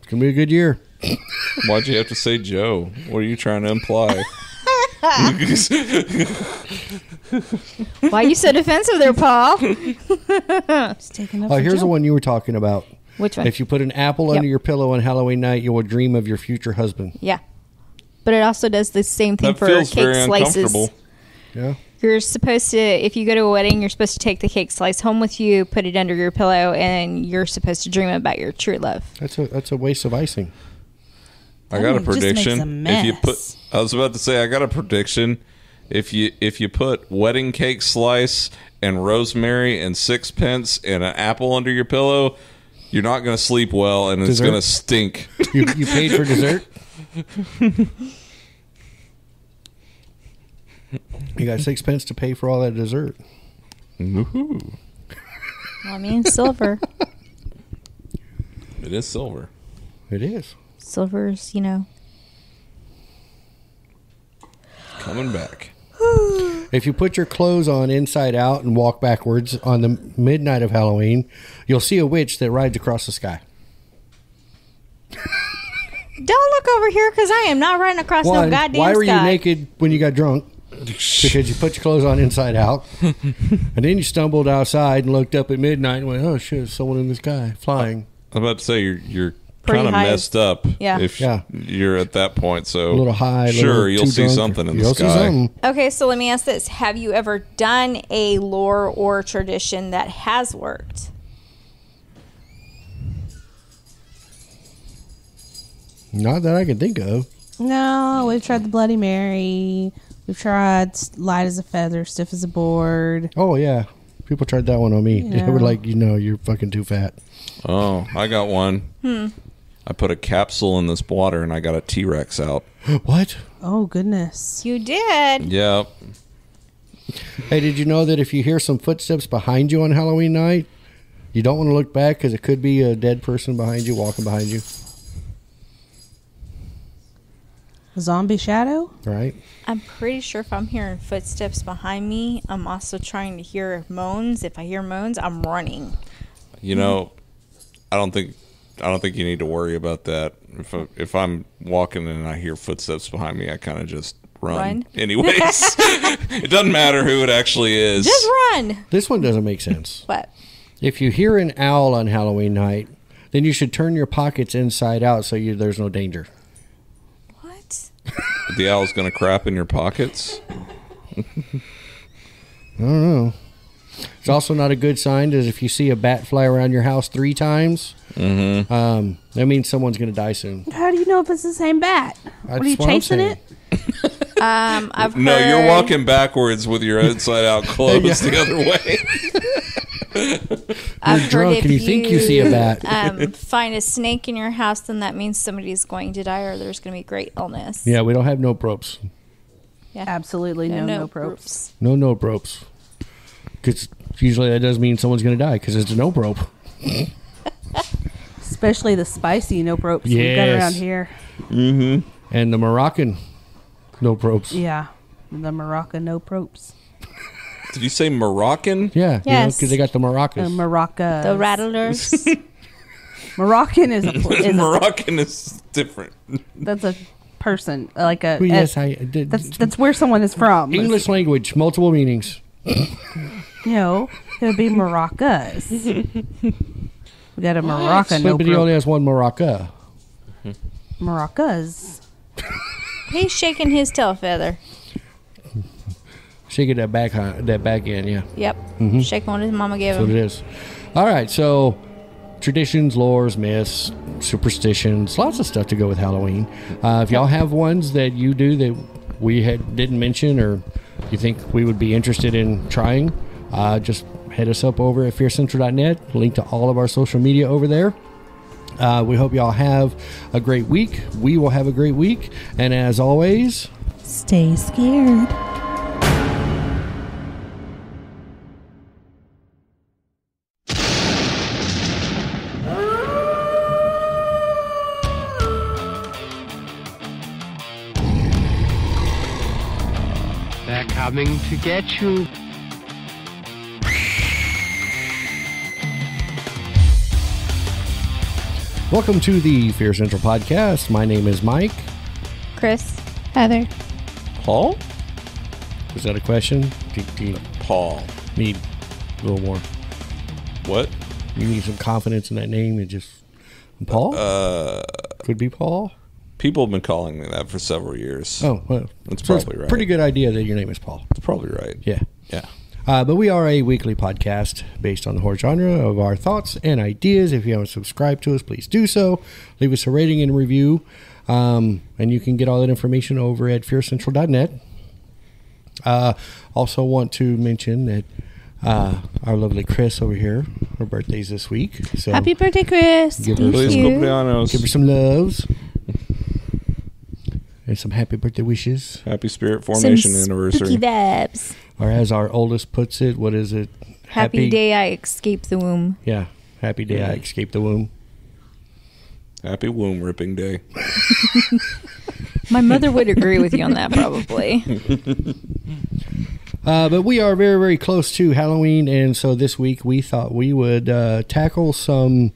going to be a good year. Why'd you have to say Joe? What are you trying to imply? Why are you so defensive there, Paul? It's taking up Oh, for here's Joe. the one you were talking about. Which one? If you put an apple Yep. under your pillow on Halloween night, you will dream of your future husband. yeah. But it also does the same thing that for feels cake very slices. uncomfortable. Yeah. You're supposed to, if you go to a wedding, you're supposed to take the cake slice home with you, put it under your pillow, and you're supposed to dream about your true love. That's a that's a waste of icing. I got a That just makes prediction. a If you put, mess. I was about to say, I got a prediction. If you if you put wedding cake slice and rosemary and sixpence and an apple under your pillow, you're not going to sleep well, and it's Dessert? going to stink. You, you paid for dessert? you got sixpence to pay for all that dessert. Woohoo. Well, I mean, silver. It is silver. It is. Silver's, you know. Coming back. If you put your clothes on inside out and walk backwards on the midnight of Halloween, you'll see a witch that rides across the sky. Don't look over here because I am not running across no One, goddamn why were sky. you naked when you got drunk? Because you put your clothes on inside out. and then you stumbled outside and looked up at midnight and went, oh shit, there's someone in the sky flying. I'm about to say you're you're kind of high. messed up. Yeah. If Yeah. you're at that point, so A little high. a Sure, you'll too see drunk. something in the You'll see sky. something. Okay, so let me ask this. Have you ever done a lore or tradition that has worked? Not that I can think of. No, we've tried the Bloody Mary. We've tried light as a feather, stiff as a board. Oh yeah, people tried that one on me. They were like, you know, you're fucking too fat. Oh, I got one. Hmm. I put a capsule in this water and I got a T Rex out. what? Oh goodness! You did. Yep. Hey, did you know that if you hear some footsteps behind you on Halloween night, you don't want to look back because it could be a dead person behind you walking behind you, Zombie shadow. right? I'm pretty sure if I'm hearing footsteps behind me, I'm also trying to hear moans. If I hear moans, I'm running. You know, I don't think I don't think you need to worry about that. If I, if I'm walking and I hear footsteps behind me, I kind of just run. Run? Anyways, it doesn't matter who it actually is. Just run. This one doesn't make sense. But If you hear an owl on Halloween night, then you should turn your pockets inside out so you, there's no danger. What? The owl's gonna crap in your pockets. I don't know. It's also not a good sign is if you see a bat fly around your house three times. Mm-hmm. Um, that means someone's going to die soon. How do you know if it's the same bat? what are you That's what I'm chasing it? Um, I've No, you're walking backwards with your inside out clothes the other way. I've You're heard drunk if and you think you see a bat. um, find a snake in your house, then that means somebody's going to die or there's going to be great illness. Yeah, we don't have no ropes. Yeah. Absolutely no, no, ropes. ropes. No no ropes. Because usually that does mean someone's going to die because it's a no rope. Especially the spicy no ropes we've got around here. Mm-hmm. And the Moroccan no ropes. Yeah, the Moroccan no ropes. Did you say Moroccan? Yeah, Yes. because they got the maracas. Uh, Morocco. The rattlers. Moroccan is a, pl- is a Moroccan is different. that's a person like a. Well, yes, a- I did. that's that's where someone is from. English language, multiple meanings. No, it would be maracas. we got a Moroccan no but he only has one maraca. maracas. He's shaking his tail feather. Shaking that back, that back end, yeah. Yep. Shaking what his mama gave That's what him. it is. All right, so traditions, lores, myths, superstitions, lots of stuff to go with Halloween. Uh, if y'all have ones that you do that we had didn't mention or you think we would be interested in trying, uh, just hit us up over at fearcentral.net. Link to all of our social media over there. Uh, we hope y'all have a great week. We will have a great week. And as always, Stay scared. They're coming to get you. Welcome to the Fear Central podcast. My name is Mike. Chris. Heather. Paul? Was that a question? Do, do you Paul. need a little more? What? You need some confidence in that name and just Paul? Uh, Could be Paul. people have been calling me that for several years. Oh, well, That's so it's probably right. Pretty good idea that your name is Paul. It's probably right. Yeah. Yeah. Uh, but we are a weekly podcast based on the horror genre of our thoughts and ideas. If you haven't subscribed to us, please do so. Leave us a rating and review. Um, and you can get all that information over at fearcentral.net. Uh, also, want to mention that uh, our lovely Chris over here, her birthday's this week. So Happy birthday, Chris. Give her Please, some- cumpleaños. give her some loves and some happy birthday wishes. Happy Spirit Formation Some anniversary. Spooky vibes. Or as our oldest puts it, what is it? Happy, day I escaped the womb. Yeah. Happy day I escaped the womb. Happy womb ripping day. My mother would agree with you on that, probably. Uh, but we are very, very close to Halloween, and so this week we thought we would uh, tackle some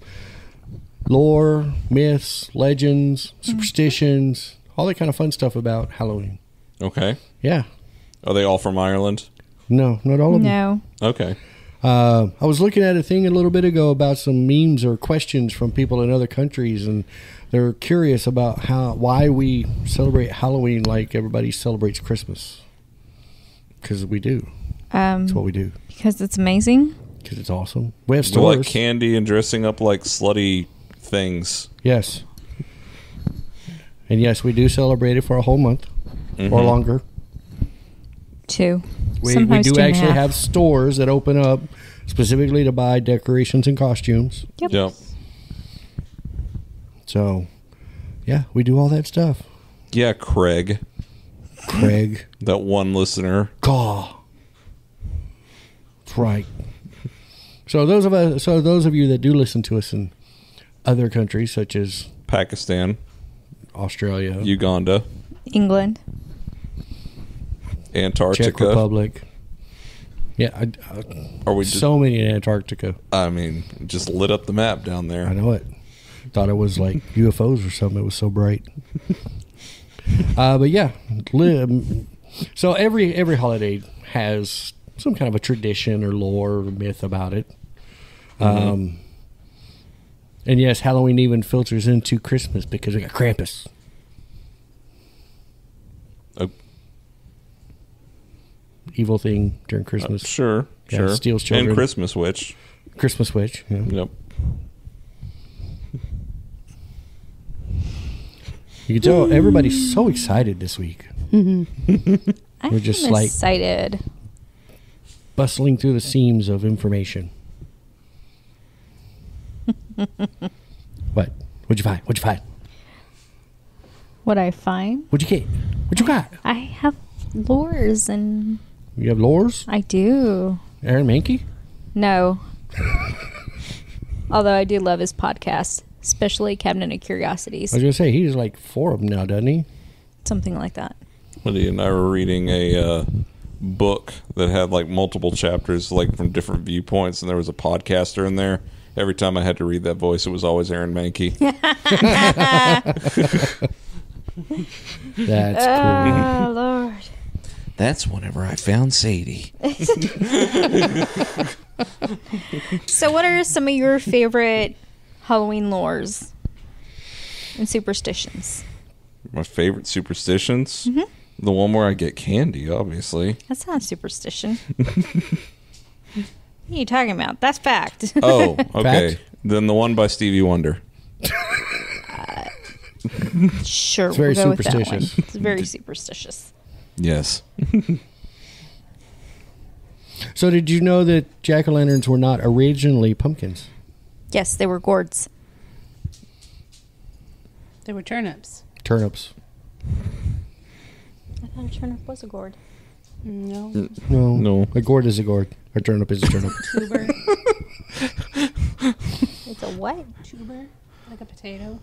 lore, myths, legends, superstitions, all that kind of fun stuff about Halloween. Okay. Yeah. Are they all from Ireland? No, not all of them. No. Okay. Uh, I was looking at a thing a little bit ago about some memes or questions from people in other countries, and they're curious about how why we celebrate Halloween like everybody celebrates Christmas. Because we do. Um, That's what we do. because it's amazing. Because it's awesome. We have Do stores. like candy and dressing up like slutty things. Yes. And yes, we do celebrate it for a whole month or Mhm. longer. Two. We, we do two actually have stores that open up specifically to buy decorations and costumes. Yep. Yep. So, yeah, we do all that stuff. Yeah, Craig, Craig, that one listener. Caw. That's right. So those of us, so those of you that do listen to us in other countries such as Pakistan, Australia, Uganda, England. Czech Antarctica. Republic, yeah, I, I, Are we just, so many in Antarctica. I mean, just lit up the map down there. I know it. Thought it was like UFOs or something. It was so bright. uh, but yeah, um, so every every holiday has some kind of a tradition or lore or myth about it. Um, and yes, Halloween even filters into Christmas because we got Krampus. Uh, Evil thing during uh, Christmas. sure, Yeah, sure. steals children. And Christmas Witch. Christmas witch. Yeah. Yep. You can tell everybody's so excited this week. I'm mm-hmm. We're just like- excited. bustling through the seams of information. what? What'd you find? What'd you find? What I find, What'd you get? What you got? I have lures, and You have lores? I do. Aaron Mahnke? No. Although I do love his podcast, especially Cabinet of Curiosities, I was gonna say he's like four of them now, doesn't he? something like that. Lydia and I were reading a uh, book that had like multiple chapters, like from different viewpoints, and there was a podcaster in there. Every time I had to read that voice, it was always Aaron Mahnke. That's cool. Oh Lord! That's whenever I found Sadie. So, what are some of your favorite Halloween lores and superstitions? My favorite superstitions, Mm-hmm. the one where I get candy, obviously. That's not a superstition. what are you talking about? That's fact. Oh, okay. Fact? Then the one by Stevie Wonder. Sure, It's very we'll go with that one. superstitious. It's very superstitious. Yes. So, did you know that jack o' lanterns were not originally pumpkins? Yes, they were gourds. They were turnips. Turnips. I thought a turnip was a gourd. No. Uh, no. No. A gourd is a gourd. A turnip is a turnip. Tuber. It's a what? Tuber. Like a potato.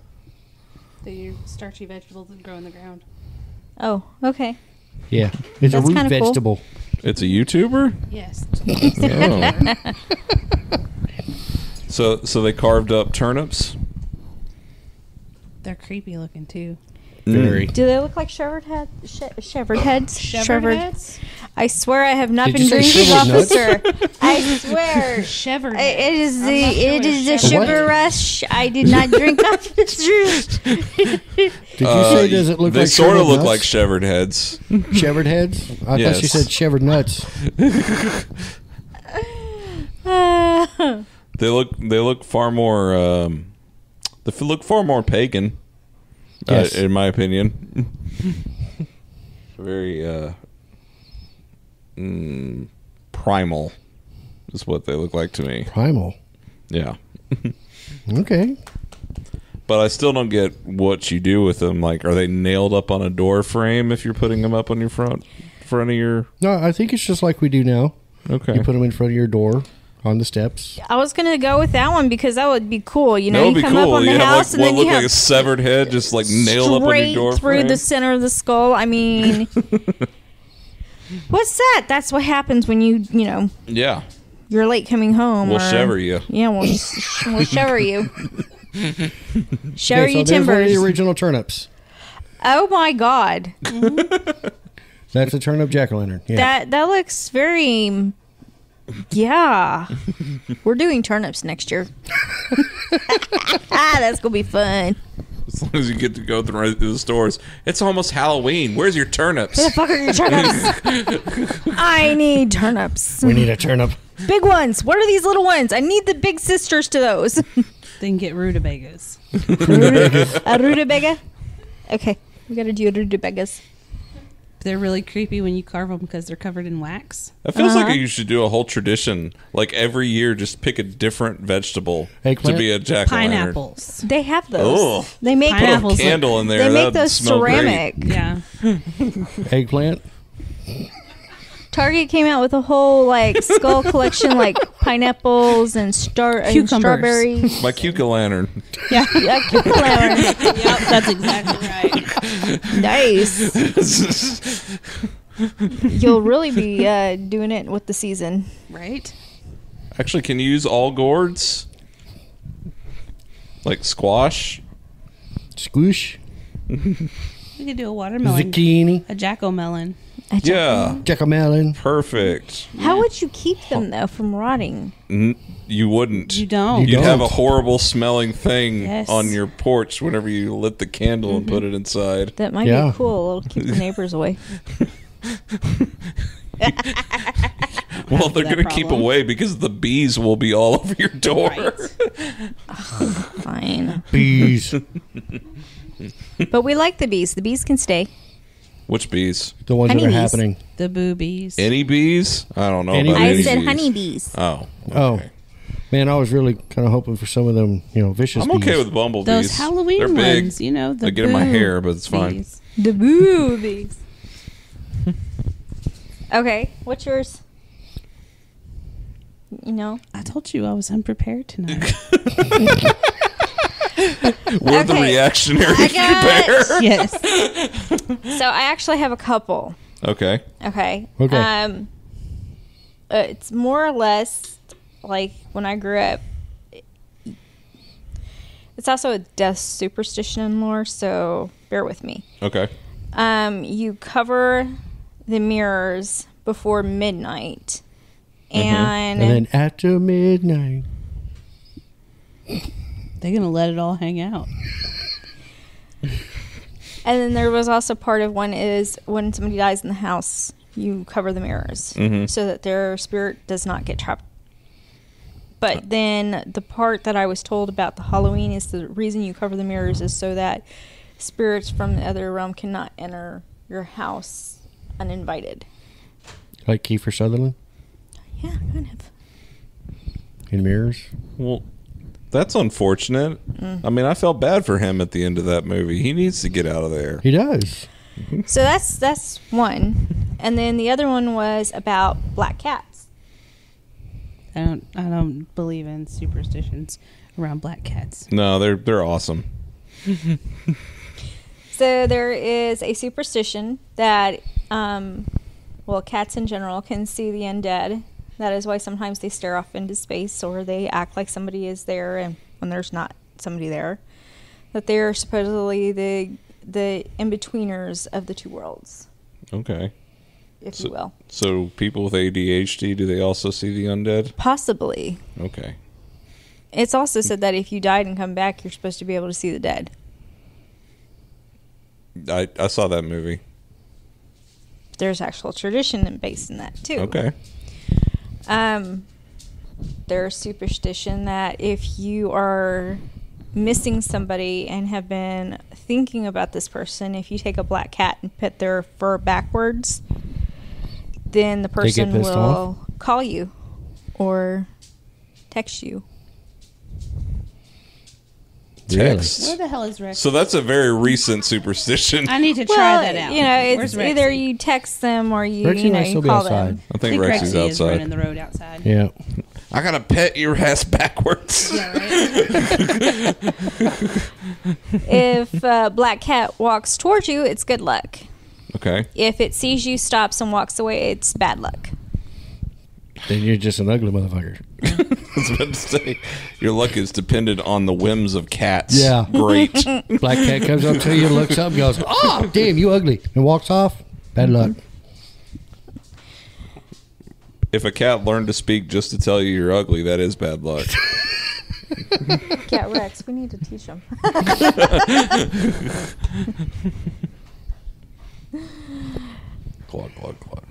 The starchy vegetables that grow in the ground. Oh, okay. Yeah. It's a root kinda cool. vegetable. It's a YouTuber? Yes. Oh. so so they carved up turnips? They're creepy looking too. Very. Do they look like shivered head, sh- shivered heads? Shivered heads? I swear I have not Did been drinking, officer. I swear. Shivered I- It is the not sure it what a is the shivered sugar What? rush. I did not drink officer. Did you Uh, say does it look they like sort of shriveled look nuts? like severed heads. Shivered heads? I thought you Yes. said shivered nuts. They look they look far more um, they f- look far more pagan. Yes. Uh, in my opinion. Very uh mm, primal is what they look like to me. Primal. Yeah. Okay. But I still don't get what you do with them. Like, are they nailed up on a door frame if you're putting them up on your front front of your? No, I think it's just like we do now. Okay. You put them in front of your door on the steps. I was gonna go with that one because that would be cool. You know, that you would be come up on the You have house like and what then look you like have a severed head, just like nailed up on straight your door through frame. the center of the skull. I mean, what's that? That's what happens when you you know yeah, you're late coming home. we'll or- shiver you. Yeah, we'll we'll shiver you. Shiver Okay, so you there's one of timbers. the original turnips. Oh my god, That's a turnip jack o' lantern. Yeah. that that looks very. Yeah, we're doing turnips next year. ah, that's gonna be fun. As long as you get to go through, through the stores, it's almost Halloween. Where's your turnips? Where the fuck are your turnips? I need turnips. we need a turnip. Big ones. What are these little ones? I need the big sisters to those. Then get rutabagas. a rutabaga. Okay, we gotta do rutabagas. They're really creepy when you carve them because they're covered in wax. That feels Uh-huh. like you should do a whole tradition. Like every year, just pick a different vegetable Eggplant? to be a jack o' lantern. Pineapples. They have those. Oh. They make Put a Pineapples. candle in there. they make that'd those smell great. ceramic. Yeah. Eggplant. Target came out with a whole like skull collection, like pineapples and star and Cucumbers. strawberries. My cuca lantern. Yeah. Yeah, lantern. yep, that's exactly right. nice. You'll really be uh, doing it with the season. Right? Actually, can you use all gourds? Like squash? Squish. We could do a watermelon. Zucchini. A jack-o'-melon. I don't Yeah, know. Jack o' melon. perfect. How would you keep them though from rotting? N- you wouldn't. You don't. You You'd have a horrible smelling thing Yes. on your porch whenever you lit the candle and put mm-hmm. it inside. That might Yeah. be cool. It'll keep the neighbors away. Well, they're that going to keep problem. away because the bees will be all over your door. Fine. Bees. But we like the bees. The bees can stay. Which bees? the ones that are Honeybees. happening. The boobies. Any bees? I don't know. Any about I any said bees. honeybees. Oh, Oh. Man, I was really kind of hoping for some of them, you know, vicious I'm okay bees. with bumblebees. Those Halloween They're big. ones, you know, the They get in my boo hair, but it's fine. bees. The boobies. okay, what's yours? You know, I told you I was unprepared tonight. We're the Okay. reactionary I got- bear. yes. so I actually have a couple. Okay. Okay. Okay. Um, uh, it's more or less like when I grew up. It's also a death superstition in lore, so bear with me. Okay. Um, you cover the mirrors before midnight, and, And then after midnight. They're going to let it all hang out. and then there was also part of one is when somebody dies in the house, you cover the mirrors Mhm. so that their spirit does not get trapped But then the part that I was told about the Halloween is the reason you cover the mirrors is so that spirits from the other realm cannot enter your house uninvited. Like Kiefer Sutherland Yeah, kind of. in Mirrors. Well, that's unfortunate. I mean, I felt bad for him at the end of that movie. He needs to get out of there. He does. So that's that's one, and then the other one was about black cats. I don't. I don't believe in superstitions around black cats. No, they're they're awesome. So there is a superstition that, um, well, cats in general can see the undead. That is why sometimes they stare off into space or they act like somebody is there, and when there's not somebody there, that they are supposedly the the in betweeners of the two worlds, Okay. if So- you will. So people with ADHD, do they also see the undead? Possibly. Okay. It's also said that if you died and come back, you're supposed to be able to see the dead. I, I saw that movie. There's actual tradition based in that too. Okay. Um, there's superstition that if you are missing somebody and have been thinking about this person, if you take a black cat and put their fur backwards, then the person will off? call you or text you. Really? Text. Where the hell is Rex? So that's a very recent superstition. I need to try well, that out. you know, it's Where's either you text them or you, Rexy you know, might you still be call outside. them. I think, I think Rexy's Rexy is running outside. the road outside. Yeah. I gotta pet your ass backwards. if a black cat walks towards you, it's good luck. Okay. If it sees you, stops, and walks away, it's bad luck. Then you're just an ugly motherfucker. I was about to say, your luck is dependent on the whims of cats. Yeah. Great. Black cat comes up to you, looks up, goes, "Oh, damn, you ugly," and walks off. Bad luck. if a cat learned to speak just to tell you you're ugly, that is bad luck. Cat Rex, we need to teach him. Glug, glug, glug.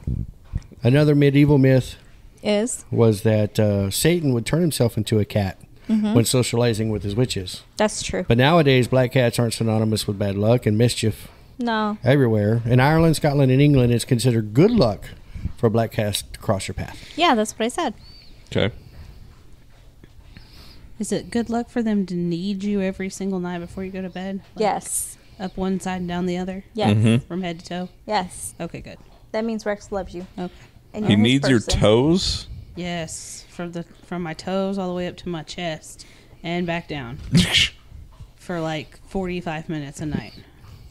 Another medieval myth Is was that uh, Satan would turn himself into a cat when socializing with his witches. that's true. But nowadays, black cats aren't synonymous with bad luck and mischief No, everywhere. In Ireland, Scotland, and England, it's considered good luck for a black cat to cross your path. yeah, that's what I said. Okay. Is it good luck for them to need you every single night before you go to bed? Like, Yes, Up one side and down the other? yes, Mm-hmm. From head to toe? yes. Okay, good. That means Rex loves you. Okay. And He you're his needs your toes? Yes. From the from my toes all the way up to my chest and back down for like 45 minutes a night.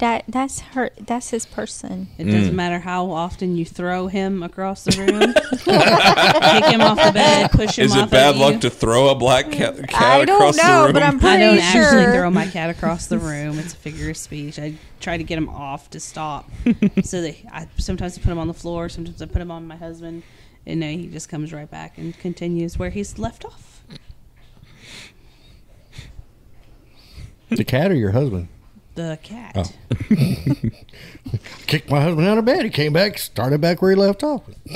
That that's her. That's his person. It Mm. doesn't matter how often you throw him across the room, kick him off the bed, push him Is off it bad of luck you. to throw a black cat, cat I don't across know, the room? but I'm pretty I don't sure. actually throw my cat across the room. It's a figure of speech. I try to get him off to stop. so they, I sometimes I put him on the floor. Sometimes I put him on my husband, and no, he just comes right back and continues where he's left off. The cat or your husband? The cat. Oh. Kicked my husband out of bed. He came back, started back where he left off.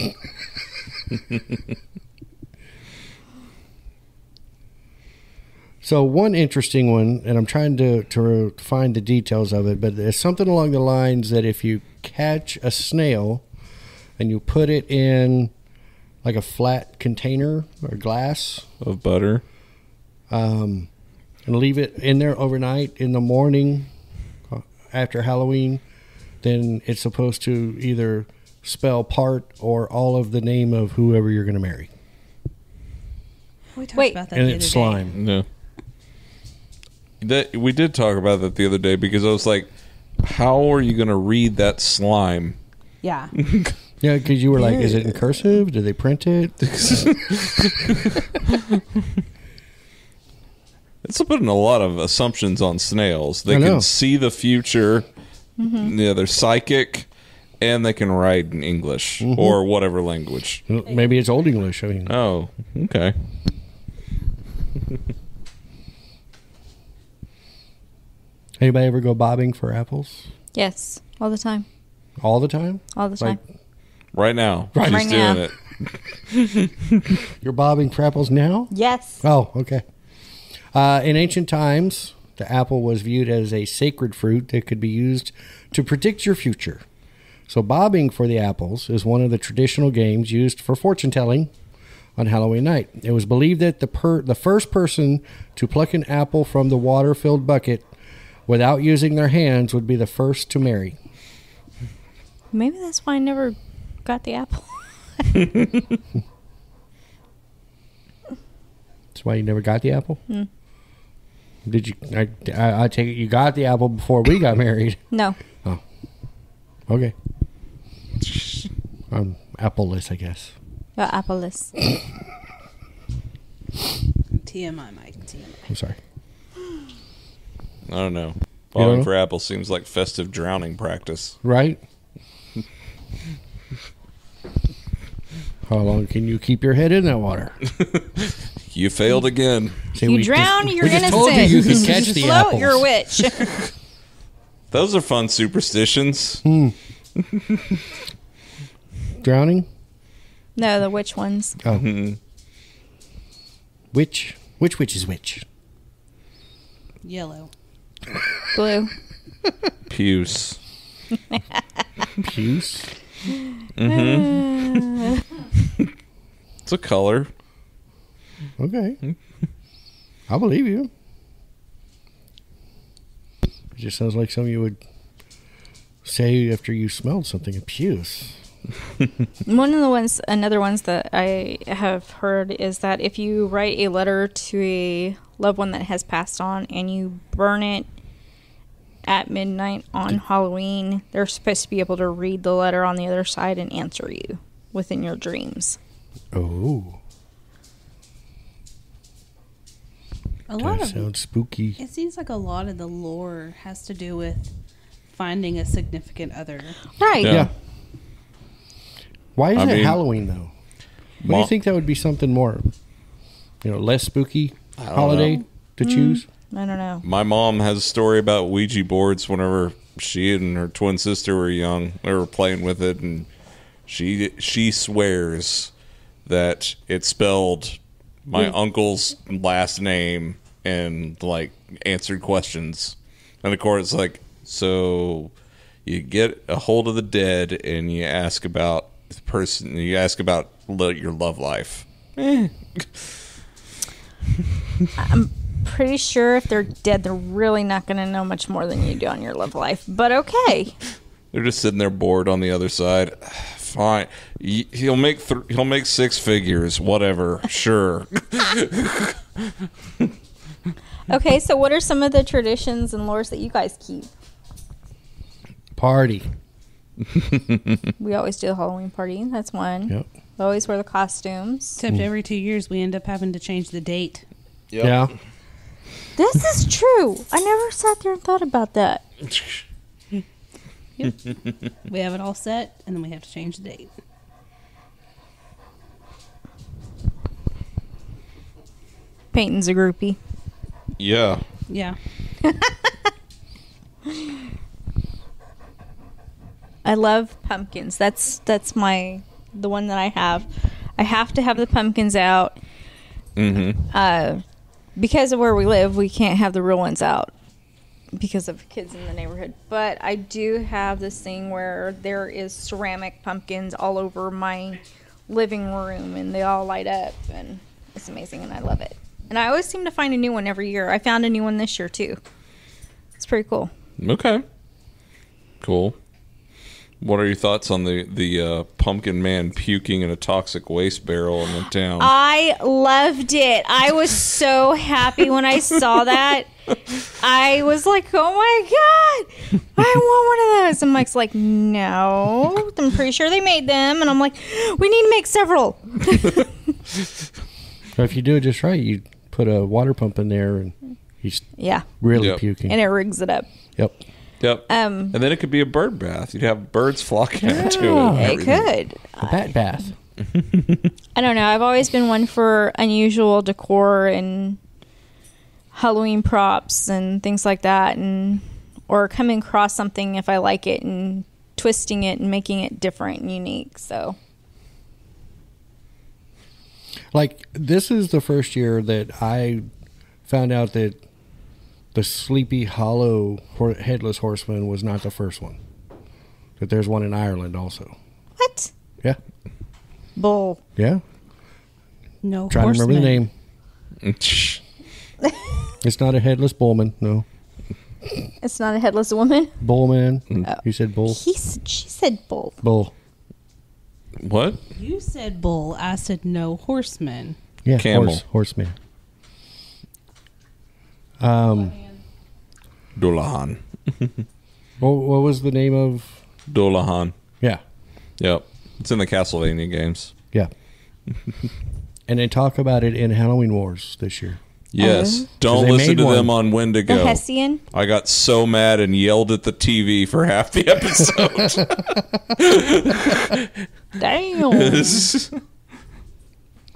so one interesting one, and I'm trying to to find the details of it, but it's something along the lines that if you catch a snail and you put it in like a flat container or glass, of butter. um, and leave it in there overnight in the morning after Halloween, then it's supposed to either spell part or all of the name of whoever you're going to marry. we talked Wait. about that And the it's other slime. No. That we did talk about that the other day because I was like, "How are you going to read that slime?" Yeah. Yeah, because you were like, is it in cursive? Did they print it? It's putting a lot of assumptions on snails. They I know. can see the future. Mm-hmm. Yeah, they're psychic, and they can write in English mm-hmm. or whatever language. Well, Maybe it's Old English. I mean, Oh, okay. anybody ever go bobbing for apples Yes, all the time, all the time? all the Like time. Right now. Right. She's Right doing now. it. You're bobbing for apples now? Yes. Oh, okay. Uh, in ancient times, the apple was viewed as a sacred fruit that could be used to predict your future. So, bobbing for the apples is one of the traditional games used for fortune telling on Halloween night. It was believed that the per- the first person to pluck an apple from the water filled bucket without using their hands would be the first to marry. Maybe that's why I never got the apple. That's why you never got the apple. Did you? I, I, I take it you got the apple before we got married. No. Oh. Okay. I'm appleless, I guess. Got appleless. TMI, Mike. TMI. I'm sorry. I don't know. don't know? for apples seems like festive drowning practice. Right? How long can you keep your head in that water? You failed again. See, you drown, just- you're we just innocent. told you you could catch the Float, apples. you're a witch. Those are fun superstitions. Hmm. Drowning? no, the witch ones. Oh. Mm-hmm. Which? Which which is which? Yellow. Blue. Puce. Puce? Mm-hmm. It's a color. Okay. Hmm. I believe you. It just sounds like something you would say after you smelled something. A puce. One of the ones, another ones that I have heard is that if you write a letter to a loved one that has passed on and you burn it at midnight on Halloween, they're supposed to be able to read the letter on the other side and answer you within your dreams. Oh. A lot That of sounds spooky. it seems like a lot of the lore has to do with finding a significant other. Right. Yeah. Yeah. Why is I it mean- Halloween though? What do you think that would be something more, you know, less spooky holiday know. to choose? Mm, I don't know. My mom has a story about Ouija boards whenever she and her twin sister were young. They were playing with it, and she she swears that it spelled my uncle's last name and like answered questions. And of course, like so, you get a hold of the dead and you ask about the person. You ask about your love life. Eh. I'm pretty sure if they're dead, they're really not going to know much more than you do on your love life. But okay. They're just sitting there bored on the other side. Fine, he'll make th- he'll make six figures. Whatever, sure. Okay, so what are some of the traditions and lores that you guys keep? Party. We always do the Halloween party. That's one. Yep. We always wear the costumes. Except every two years we end up having to change the date. Yeah. This is true. I never sat there and thought about that. We have it all set, and then we have to change the date. Peyton's a groupie. Yeah, Yeah. I love pumpkins. That's that's my the one that I have. I have to have the pumpkins out. Mm-hmm. Uh, because of where we live, we can't have the real ones out because of kids in the neighborhood. But I do have this thing where there is ceramic pumpkins all over my living room, and they all light up, and it's amazing, and I love it. And I always seem to find a new one every year. I found a new one this year too. It's pretty cool. okay, cool. What are your thoughts on the the uh, pumpkin man puking in a toxic waste barrel in the town? I loved it. I was so happy when I saw that. I was like, "Oh my god, I want one of those!" And Mike's like, "No, I'm pretty sure they made them." And I'm like, "We need to make several." So if you do it just right, you put a water pump in there and he's Yeah, really Yep. puking. and it rigs it up. yep. Yep. Um, and then it could be a bird bath. You'd have birds flocking into it. and it could. A bat bath. I don't know. I've always been one for unusual decor and Halloween props and things like that, and or coming across something if I like it and twisting it and making it different and unique. So Like this is the first year that I found out that the Sleepy Hollow headless horseman was not the first one. That there's one in Ireland also. what? Yeah, Bull. yeah. No Trying to remember the name. It's not a headless bullman. No, It's not a headless woman. bullman. Oh. You said bull. He s- she said bull. Bull. What? You said bull. I said no horseman. Yeah, Camel. horse, horseman. Um, Dullahan. what, what was the name of? Dullahan. Yeah, Yep. It's in the Castlevania games. yeah. and they talk about it in Halloween Wars this year. Yes. Oh, Don't listen to one. them on The Wendigo. Hessian. I got so mad and yelled at the TV for half the episode. Damn.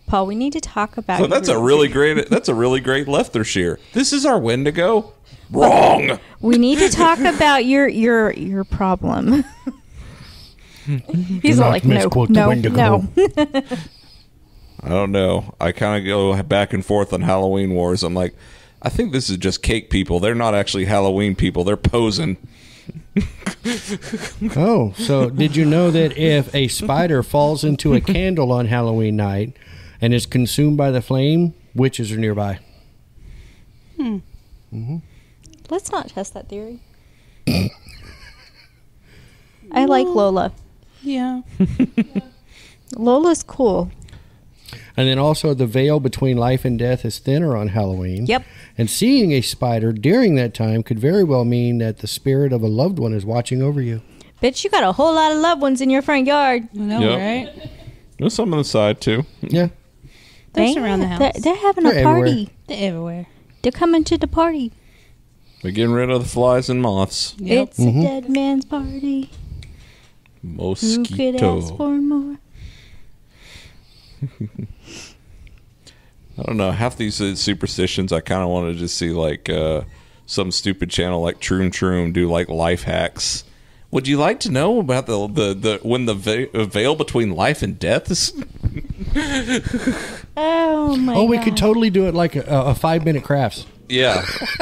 Paul, we need to talk about. so that's a really great. That's a really great Leicestershire. This is our Wendigo. Wrong. We need to talk about your your your problem. He's all not like, no, no, no. I don't know. I kind of go back and forth on Halloween Wars. I'm like, I think this is just cake people. They're not actually Halloween people. They're posing. Oh, so did you know that if a spider falls into a candle on Halloween night and is consumed by the flame, witches are nearby? Hmm. Mm-hmm. Let's not test that theory. I like Lola. Yeah. Lola's cool. And then also the veil between life and death is thinner on Halloween. Yep. And seeing a spider during that time could very well mean that the spirit of a loved one is watching over you. Bitch, you got a whole lot of loved ones in your front yard. I know, Yep. right? There's some on the side too. Yeah. There's Damn, around the They're, house. they're having They're a party. everywhere. They're everywhere. They're coming to the party. We're getting rid of the flies and moths. Yep. It's a dead man's party. Who could ask Mosquito. for more? I don't know. Half these uh, superstitions, I kind of wanted to see like uh, some stupid channel like Troom Troom do like life hacks. Would you like to know about the the, the when the ve- uh, veil between life and death is? Oh my oh, we God. could totally do it like a, a five minute crafts. Yeah.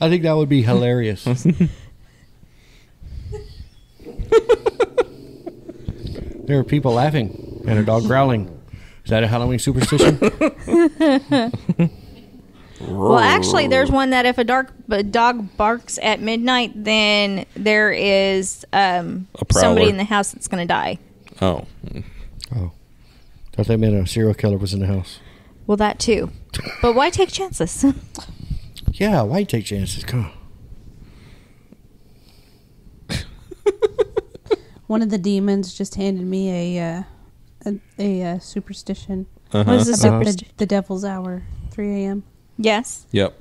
I think that would be hilarious. there are people laughing and a dog growling. Is that a Halloween superstition? Well, actually, there's one that if a dark a dog barks at midnight, then there is um, A prowler. somebody in the house that's going to die. oh. oh. Thought that meant a serial killer was in the house. Well, that too. But why take chances? Yeah, why take chances? Come on. One of the demons just handed me a uh, a, a uh, superstition. What is the Uh-huh. The, superstition? the devil's hour, 3 a.m. Yes. Yep.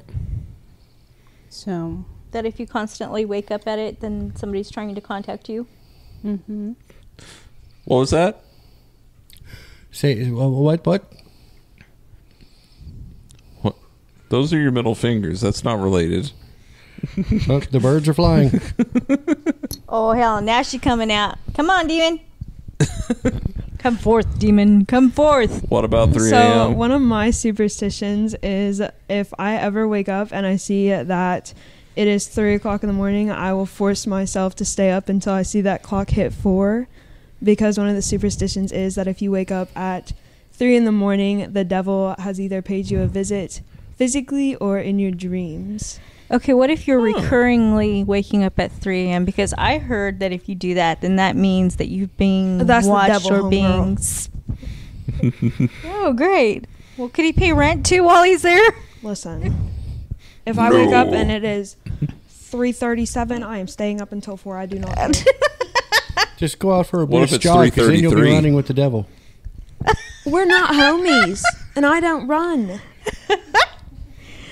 So, That if you constantly wake up at it, then somebody's trying to contact you. Mm hmm What was that? Say what? What? What? Those are your middle fingers. That's not related. Oh, the birds are flying. Oh hell! Now she's coming out. Come on, demon. Come forth, demon. Come forth. What about 3 a.m.? So one of my superstitions is if I ever wake up and I see that it is three o'clock in the morning, I will force myself to stay up until I see that clock hit four, because one of the superstitions is that if you wake up at three in the morning, the devil has either paid you a visit physically or in your dreams. Okay, what if you're recurringly waking up at 3 a.m.? Because I heard that if you do that, then that means that you've been oh, That's the watched devil, or being. s- oh, great. Well, could he pay rent too while he's there? Listen, if I wake up and it is three thirty-seven, I am staying up until four. I do not. care. Just go out for a What if brisk it's jog, 'cause then you'll be running with the devil. We're not homies, and I don't run.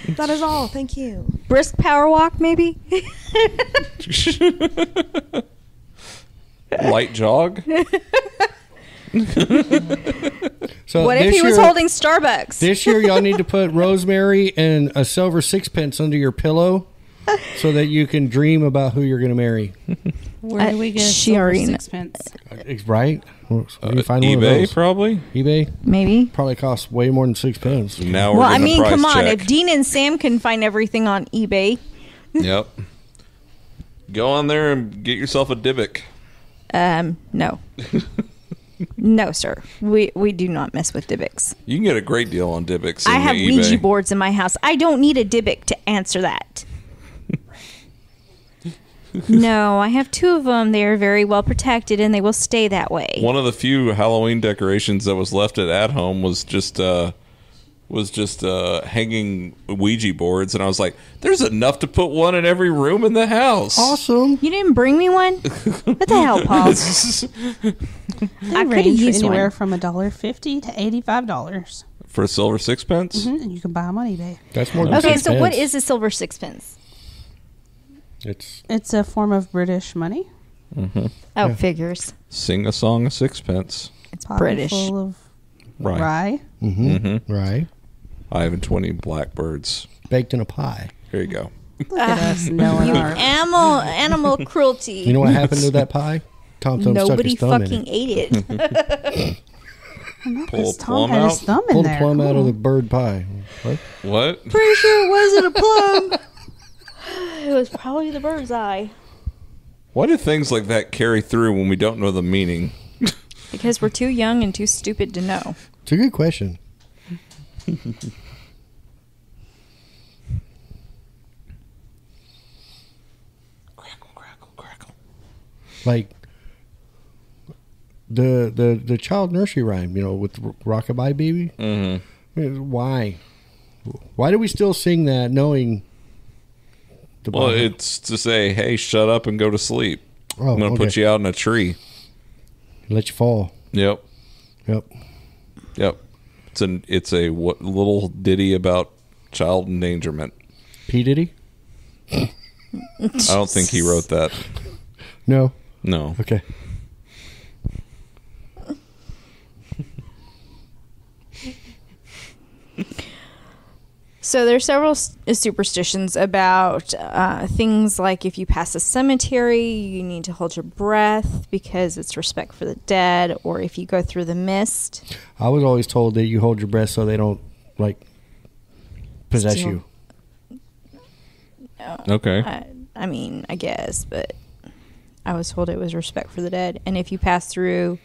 That is all. Thank you. Brisk power walk, maybe? Light jog? So what if this he was year- holding Starbucks? This year, y'all need to put rosemary and a silver sixpence under your pillow so that you can dream about who you're going to marry. Where do Uh, we get a she silver already kn- sixpence? It's right. Where do you Uh, find one of eBay, those? probably. eBay Maybe. probably costs way more than six pence. Now we're Well, I getting a mean, price come on. check. If Dean and Sam can find everything on eBay, Yep. Go on there and get yourself a Dybbuk. um, no. no, sir. We we do not mess with Dybbuk's. You can get a great deal on Dybbuk's. I have eBay. Ouija boards in my house. I don't need a Dybbuk to answer that. no, I have two of them. They are very well protected, and they will stay that way. One of the few Halloween decorations that was left at at home was just uh was just uh hanging Ouija boards and I was like, there's enough to put one in every room in the house. Awesome. You didn't bring me one? What the hell, Paul? They I could range use anywhere one. from a dollar fifty to eighty-five dollars, For a silver sixpence? and you can buy them on eBay. That's more than Okay, six so what pence. is a silver sixpence? It's It's a form of British money. Mm-hmm. Oh, figures. Sing a song of sixpence. It's Bottle British. full of Right. rye. mm-hmm. right I have 20 blackbirds. baked in a pie. Here you go. Look at ah. us knowing our. Animal animal cruelty. You know what happened to that pie? Tom Thumb stuck Nobody his thumb in fucking it. ate it. Pull a Tom plum had his out. thumb in Pulled a there. plum out of the bird pie. What? What? Pretty sure it wasn't a plum. it was probably the bird's eye. Why do things like that carry through when we don't know the meaning? Because we're too young and too stupid to know. It's a good question. Crackle, crackle, crackle. Like the the the child nursery rhyme, you know, with Rockabye Baby. Mm-hmm. Why? Why do we still sing that, knowing? The Well, it's to say, hey, shut up and go to sleep. Oh, I'm going to put you out in a tree. let you fall. Yep. Yep. Yep. It's an it's a what, little ditty about child endangerment. P Diddy? I don't think he wrote that. No. No. Okay. So there are several superstitions about uh, things like if you pass a cemetery, you need to hold your breath because it's respect for the dead, or if you go through the mist. I was always told that you hold your breath so they don't like possess Steal. you. Okay. I, I mean, I guess, but I was told it was respect for the dead. And if you pass through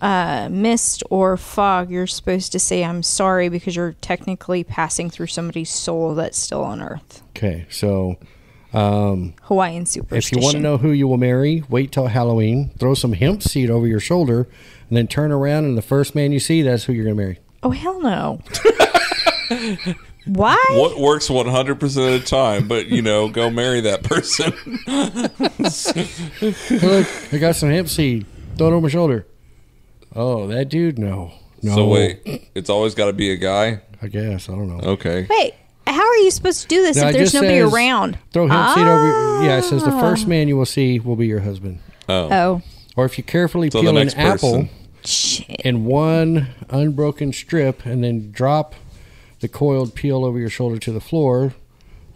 uh, mist or fog, you're supposed to say, I'm sorry, because you're technically passing through somebody's soul that's still on earth. Okay, so um, Hawaiian superstition. if you want to know who you will marry, wait till Halloween. Throw some hemp seed over your shoulder, and then turn around, and the first man you see, that's who you're going to marry. Oh, hell no. Why? What works 100% of the time, but you know, go marry that person. Look, I got some hemp seed. Throw it over my shoulder. Oh, that dude? No, no. So wait, it's always got to be a guy. I guess I don't know. Okay. Wait, how are you supposed to do this No, if it there's just nobody says around? Throw hemp seed over. Yeah, it says the Ah. first man you will see will be your husband. Oh. Oh, Or if you carefully So the peel an next apple person. shit. in one unbroken strip and then drop the coiled peel over your shoulder to the floor,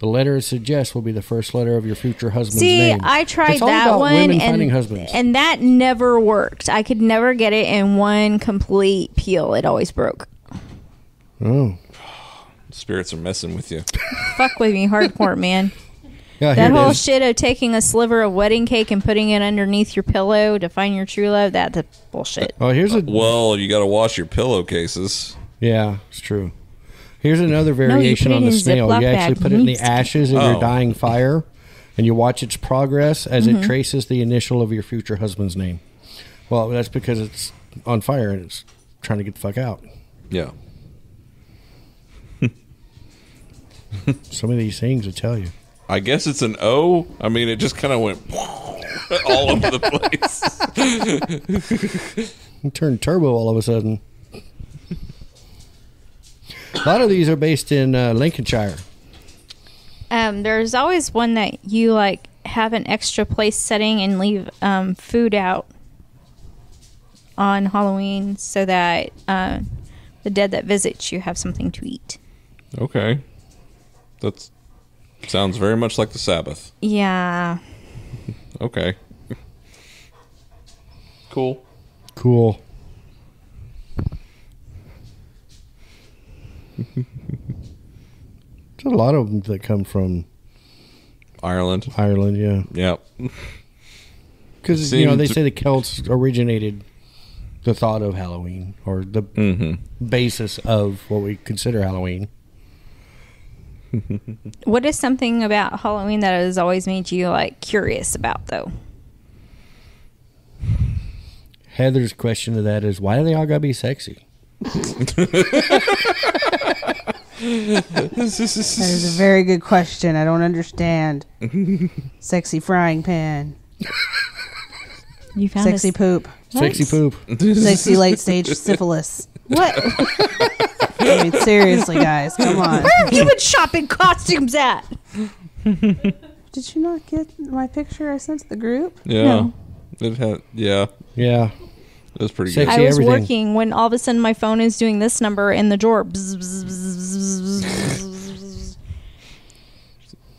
the letter it suggests will be the first letter of your future husband's See, name. I tried It's all that about one, women finding and husbands. and that never worked. I could never get it in one complete peel. It always broke. oh, Spirits are messing with you. Fuck with me, hardcore man. yeah, That whole is. shit of taking a sliver of wedding cake and putting it underneath your pillow to find your true love, that's a bullshit. Oh, here's a Well, you got to wash your pillowcases. yeah, it's true. Here's another variation put it on the snail. You actually bag. put it in the ashes of Oh. your dying fire, and you watch its progress as Mm-hmm. it traces the initial of your future husband's name. Well, that's because it's on fire and it's trying to get the fuck out. Yeah. Some of these things will tell you. I guess it's an O. I mean, it just kind of went all over the place. turned turbo all of a sudden. A lot of these are based in uh, Lincolnshire. Um, there's always one that you like have an extra place setting and leave um, food out on Halloween so that uh, the dead that visits you have something to eat. Okay. that Sounds very much like the Sabbath. Yeah. Okay. Cool. Cool. There's a lot of them that come from Ireland. Ireland, yeah. Yep. Because you know they say the Celts originated the thought of Halloween or the Mm-hmm. basis of what we consider Halloween. What is something about Halloween that has always made you like curious about though? Heather's question to that is why do they all gotta be sexy? That is a very good question. I don't understand. Sexy frying pan. You found Sexy a, poop. Sexy poop. Sexy late stage syphilis. what? I mean, seriously, guys, come on. Where have you been shopping costumes at? Did you not get my picture I sent to the group? Yeah. No. It had. Yeah. Yeah. It was pretty Sexy. good. I was everything. working when all of a sudden my phone is doing this number in the drawer. Bzz, bzz, bzz, bzz, bzz.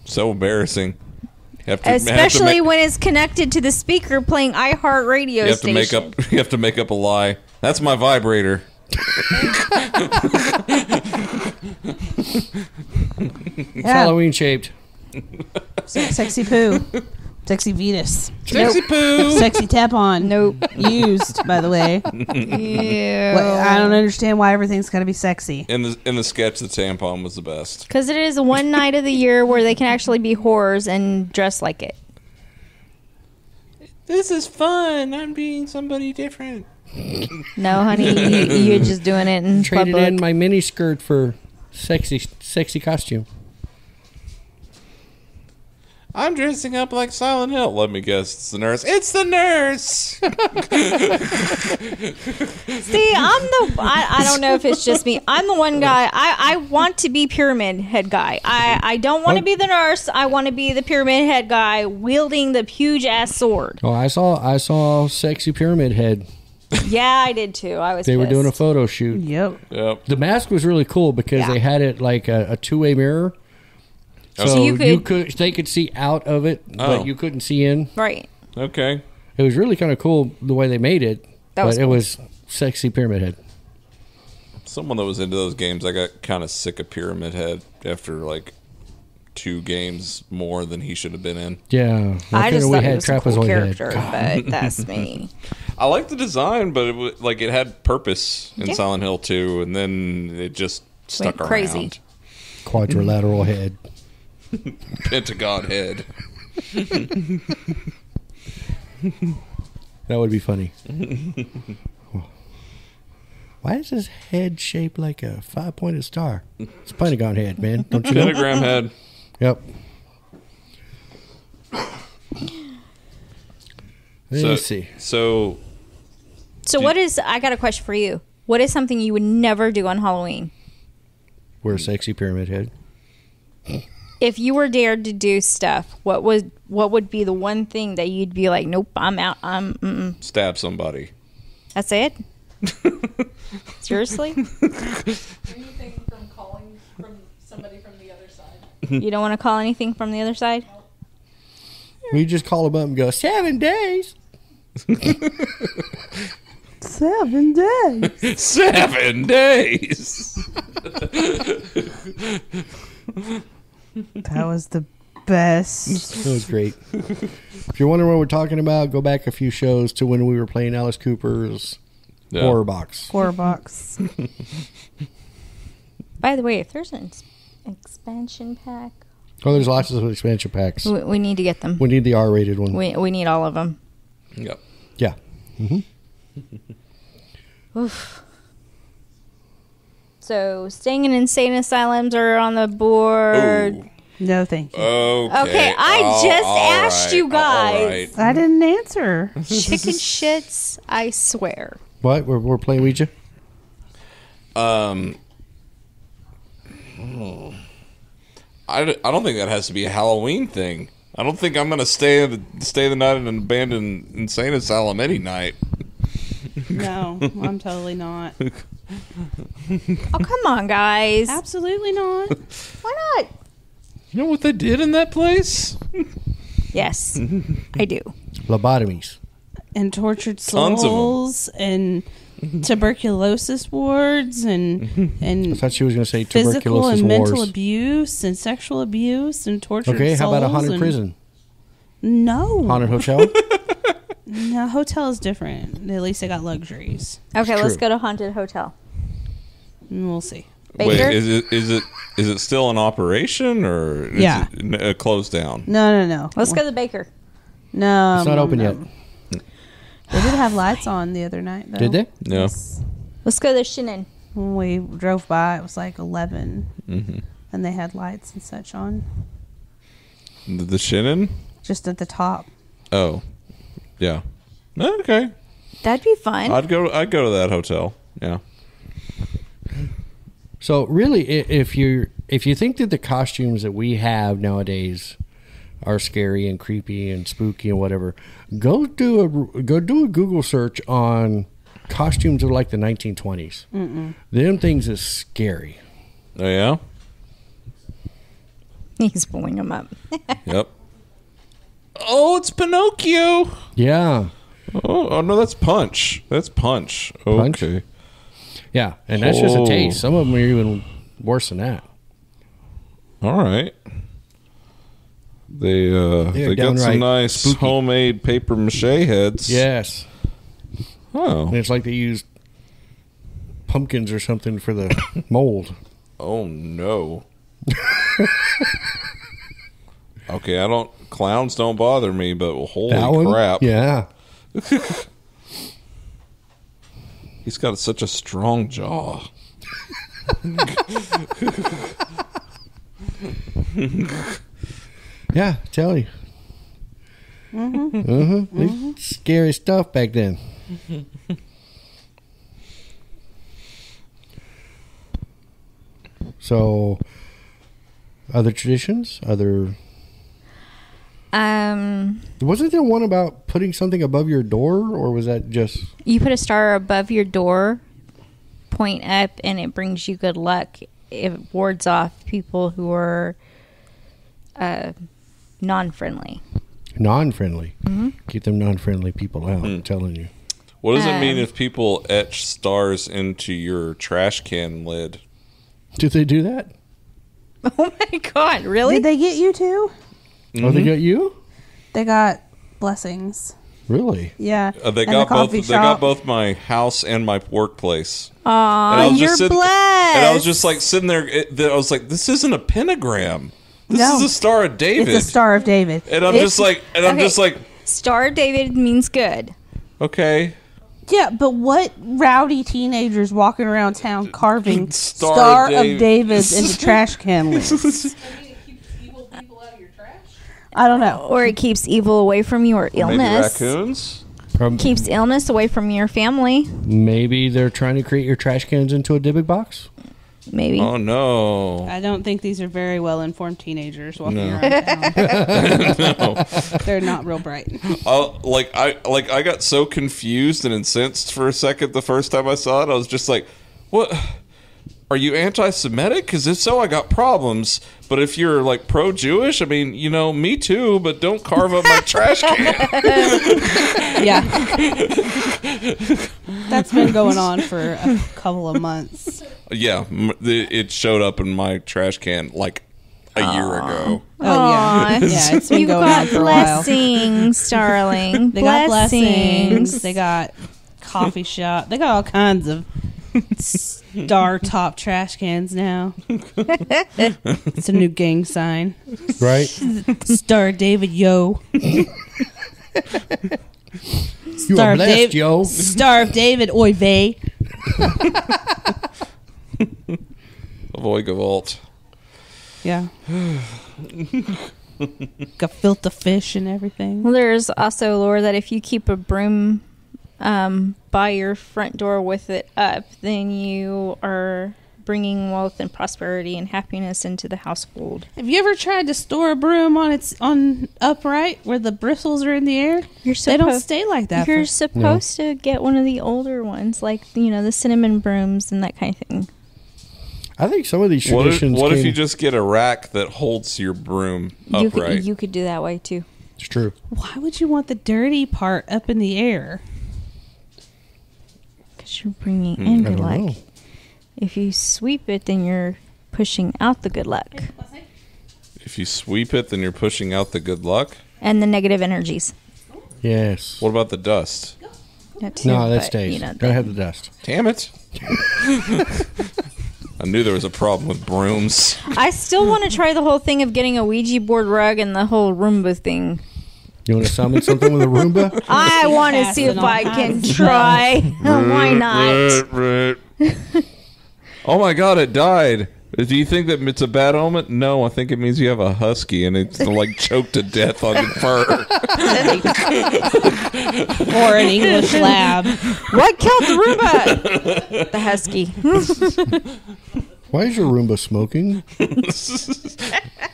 So embarrassing. To, Especially make, when it's connected to the speaker playing iHeartRadio you have to make up. You have to make up a lie. That's my vibrator. It's Yeah. Halloween shaped. Se- Sexy poo. Sexy Venus. Sexy poo. Sexy tap on. Nope. Used, by the way. What, I don't understand why everything's got to be sexy. In the in the sketch, the tampon was the best. Because it is one night of the year where they can actually be whores and dress like it. This is fun. I'm being somebody different. No, honey, you, you're just doing it in Traded public. in my mini skirt for sexy sexy costume. I'm dressing up like Silent Hill. Let me guess, it's the nurse. It's the nurse. See, I'm the. I, I don't know if it's just me. I'm the one guy. I, I want to be pyramid head guy. I, I don't want to be the nurse. I want to be the pyramid head guy wielding the huge ass sword. Oh, I saw I saw sexy pyramid head. Yeah, I did too. I was. They were doing a photo shoot. Yep. yep. The mask was really cool because Yeah. they had it like a, a two way mirror. So, So you you, could- could, they could see out of it, Oh. but you couldn't see in. Right. Okay. It was really kind of cool the way they made it. That but was it cool. was sexy pyramid head. Someone that was into those games, I got kind of sick of Pyramid Head after like two games more than he should have been in. Yeah, I just we thought he had was a cool character, head. but that's me. I like the design, but it was, like it had purpose in Yeah. Silent Hill 2, and then it just stuck Went crazy. Quadrilateral head. Pentagon head. That would be funny. Why is his head shaped like a five pointed star? It's a Pentagon head, man. Don't you know? Pentagram head. Yep. Let So, me see. So So, what is? I got a question for you. What is something you would never do on Halloween? We're a sexy pyramid head. If you were dared to do stuff, what would what would be the one thing that you'd be like, nope, I'm out. I'm. Mm-mm. stab somebody. That's it. Seriously, Anything from calling from somebody from the other side. you don't want to call anything from the other side? We just call him up and go, seven days. Seven days. Seven days. That was the best. That was great. if you're wondering what we're talking about, go back a few shows to when we were playing Alice Cooper's Yeah. Horror Box. Horror box. By the way, if there's an expansion pack, Oh, there's lots of expansion packs. we, we need to get them. We need the R rated one. We we need all of them. Yep. Yeah. Oof. So, staying in insane asylums are on the board. Ooh. No, thank you. Okay. Okay, I all- just all asked you guys. right. I didn't answer. Chicken shits, I swear. What? We're, we're playing Ouija? Um. I, d- I don't think that has to be a Halloween thing. I don't think I'm gonna stay the stay the night in an abandoned insane asylum any night. No, I'm totally not. Oh, come on, guys. Absolutely not. Why not? You know what they did in that place? Yes, I do. Lobotomies. and tortured Tons of 'em. souls and tuberculosis wards and I and thought she was going to say physical tuberculosis and mental wars. abuse and sexual abuse and tortured Okay, how about a souls haunted and- prison? No, Haunted hotel? no, hotel is different. At least they got luxuries. Okay, let's true. go to haunted hotel. We'll see. Wait, Baker? is it is it is it still in operation or is Yeah. it n- uh, closed down? No, no, no. Let's go to the baker. No, It's not open no. yet. They did have lights on the other night. Though. Did they? No. Let's go to Shannon. When we drove by, it was like 11 Mm-hmm. and they had lights and such on The, the Shannon? just at the top. Oh, yeah. Okay, That'd be fun. I'd go. I'd go to that hotel. Yeah. So really, i- if you if you think that the costumes that we have nowadays are scary and creepy and spooky and whatever, go do a go do a Google search on costumes of like the 1920s. Them things is scary. Oh yeah. He's pulling him up. Yep. Oh, it's Pinocchio. Yeah, Oh, oh no, that's Punch. That's Punch. Punch? Okay. yeah, and that's just a Oh. taste. Some of them are even worse than that. All right. They uh They're they got downright some nice spooky. homemade paper mache heads. Yes, Oh. and it's like they used pumpkins or something for the mold. Oh no. okay, I don't. Clowns don't bother me, but holy that one, crap! yeah. He's got such a strong jaw. Yeah, tell you. Mm-hmm. Scary stuff back then. so, other traditions, other Um, wasn't there one about putting something above your door, or was that just you put a star above your door, point up, and it brings you good luck. It wards off people who are uh, non-friendly. non-friendly? Keep them non-friendly people out. I'm telling you. What does it mean Um, if people etch stars into your trash can lid? Did they do that? Oh my god! Really? Did they get you too? Oh, they got you? They got blessings. Really? Yeah. Uh, they And got the both. coffee They got both my house and my workplace. Aw, And I was you're just sitting, blessed. And I was just like sitting there. It, I was like, "This isn't a pentagram. This No. is the Star of David." It's a Star of David. And I'm It's- just like, and I'm okay. just like, Star of David means good. okay. Yeah, but what rowdy teenagers walking around town carving Star Star, of of, David. David into trash can lids? I mean, it keeps evil people out of your trash. I don't know. Or it keeps evil away from you, or illness. Maybe illness. raccoons. Or Keeps illness away from your family. maybe they're trying to create your trash cans into a Dybbuk box. Maybe. Oh no. I don't think these are very well informed teenagers walking No. around town. no. They're not real bright. Uh, like I like I got so confused and incensed for a second the first time I saw it. I was just like, "What? Are you anti-Semitic? Because if so, I got problems. But if you're like pro-Jewish, I mean, you know, me too. But don't carve up my trash can." Yeah. That's been going on for a couple of months. yeah, it showed up in my trash can like a year ago. Oh, yeah. Aw. Yeah, it's been You've going got on for a while. blessings, darling. They got blessings. They got coffee shop. They got all kinds of star top trash cans now. it's a new gang sign. Right? Star David Yo. You Star are of blessed, David. yo. Star David Oy vey. Avoid gevalt. Yeah. got gefilte fish and everything. Well, there's also lore that if you keep a broom um, by your front door with it up, then you are bringing wealth and prosperity and happiness into the household. Have you ever tried to store a broom on its on upright where the bristles are in the air? You're They don't stay like that. You're for- supposed to get one of the older ones, like you know the cinnamon brooms and that kind of thing. I think some of these What if, traditions. what if you just get a rack that holds your broom You upright? could, you could do that way too. It's true. Why would you want the dirty part up in the air? Because you're bringing in mm, good luck. know. If you sweep it, then you're pushing out the good luck if you sweep it, then you're pushing out the good luck. and the negative energies. Yes. What about the dust? That too, No, that but, stays. You know, Gotta have the dust. Damn it! I knew there was a problem with brooms. I still want to try the whole thing of getting a Ouija board rug and the whole Roomba thing. You want to summon something with a Roomba? I want to see if I can try. Why not? Right, right. oh my god, it died. Do you think that it's a bad omen? No, I think it means you have a husky and it's like choked to death on your fur. Or an English lab? What killed the Roomba? the husky. Why is your Roomba smoking?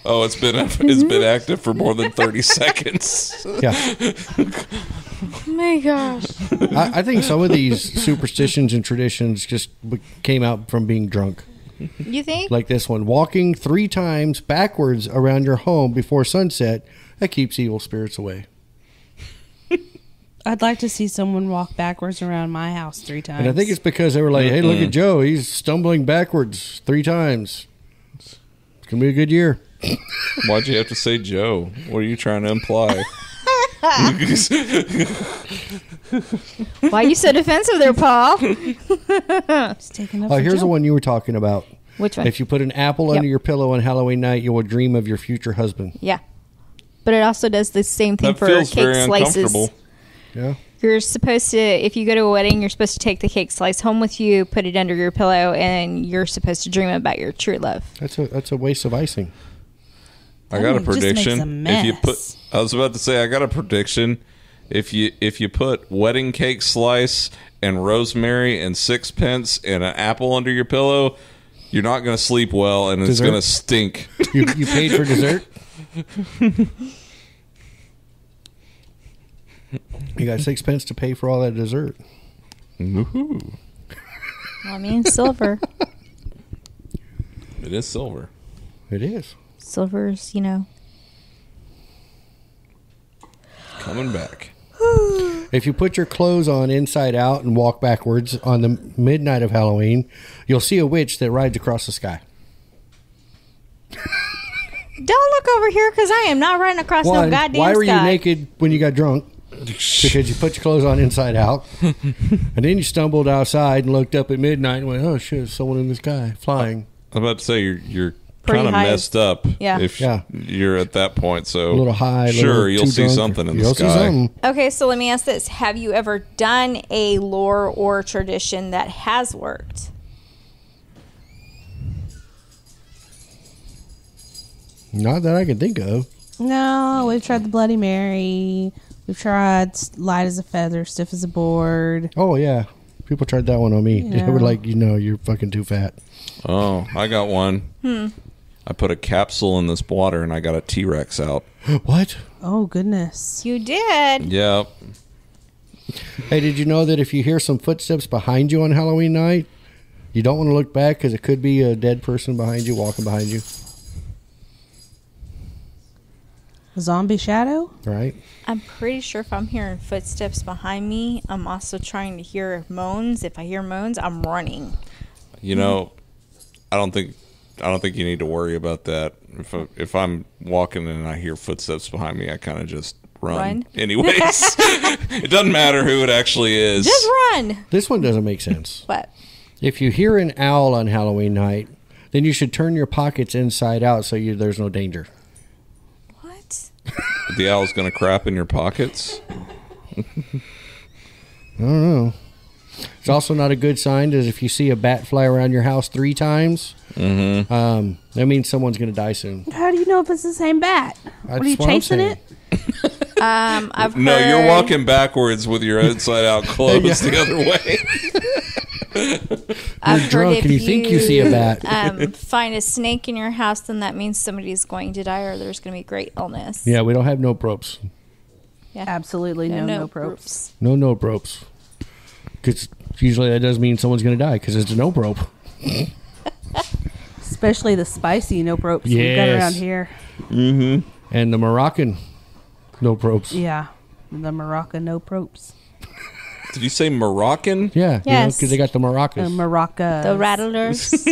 Oh, it's been it's been active for more than thirty seconds. Yeah. Oh my gosh. I, I think some of these superstitions and traditions just came out from being drunk. You think? Like this one walking three times backwards around your home before sunset, that keeps evil spirits away. I'd like to see someone walk backwards around my house three times. And I think it's because they were like, hey, look at Joe. He's stumbling backwards three times. It's going to be a good year. Why'd you have to say Joe? What are you trying to imply? Why are you so defensive there, Paul? It's taking up Oh, for here's Joe. the one you were talking about. Which one? If you put an apple Yep. under your pillow on Halloween night, you will dream of your future husband. yeah. But it also does the same thing that for feels cake very slices. uncomfortable. Yeah. You're supposed to, if you go to a wedding, you're supposed to take the cake slice home with you, put it under your pillow, and you're supposed to dream about your true love. That's a that's a waste of icing. I got a That just makes prediction. a If you put. I was about to say, I got a prediction. If you if you put wedding cake slice and rosemary and sixpence and an apple under your pillow, you're not going to sleep well, and it's going to stink. You, you paid for dessert? you got sixpence to pay for all that dessert. Woohoo. Well, I mean, silver. It is silver. It is. Silver's, you know. Coming back. If you put your clothes on inside out and walk backwards on the midnight of Halloween, you'll see a witch that rides across the sky. Don't look over here because I am not riding across no One, goddamn why were you sky. naked when you got drunk? Because you put your clothes on inside out. and then you stumbled outside and looked up at midnight and went, oh shit, there's someone in the sky flying. I was about to say you're you're Pretty kind of messed up. Yeah. If Yeah. you're at that point, so A little high. a Sure, little you'll too see drunk. something in the You'll see sky. something. Okay, so let me ask this: Have you ever done a lore or tradition that has worked? Not that I can think of. No, we've tried the Bloody Mary. We've tried s- light as a feather, stiff as a board. Oh yeah, people tried that one on me. They were like, you know, you're fucking too fat. Oh, I got one. Hmm. I put a capsule in this water and I got a T Rex out. what? Oh goodness! You did. Yep. Hey, did you know that if you hear some footsteps behind you on Halloween night, you don't want to look back because it could be a dead person behind you, walking behind you, A zombie shadow. right? I'm pretty sure if I'm hearing footsteps behind me, I'm also trying to hear moans. If I hear moans, I'm running. You know, I don't think I don't think you need to worry about that. If I, if I'm walking and I hear footsteps behind me, I kind of just run. Run? Anyways, it doesn't matter who it actually is. Just run. This one doesn't make sense. What? If you hear an owl on Halloween night, then you should turn your pockets inside out so you, there's no danger. What? The owl's gonna crap in your pockets. I don't know. It's also not a good sign is if you see a bat fly around your house three times. Mm-hmm. Um, that means someone's going to die soon. How do you know if it's the same bat? What are you what chasing it? Um, I've No, heard, you're walking backwards with your inside out clothes the other way. I've You're heard drunk if and you think you see a bat. um, find a snake in your house, then that means somebody's going to die or there's going to be great illness. Yeah, we don't have no ropes. Absolutely no no, ropes. ropes. No no ropes. Because usually that does mean someone's going to die because it's a no rope. Especially the spicy nope ropes we've got Yes. around here. Mm-hmm. And the Moroccan no ropes. Yeah, the Moroccan nope ropes. Did you say Moroccan? Yeah, Yes. because they got the maracas. The Morocco. The rattlers.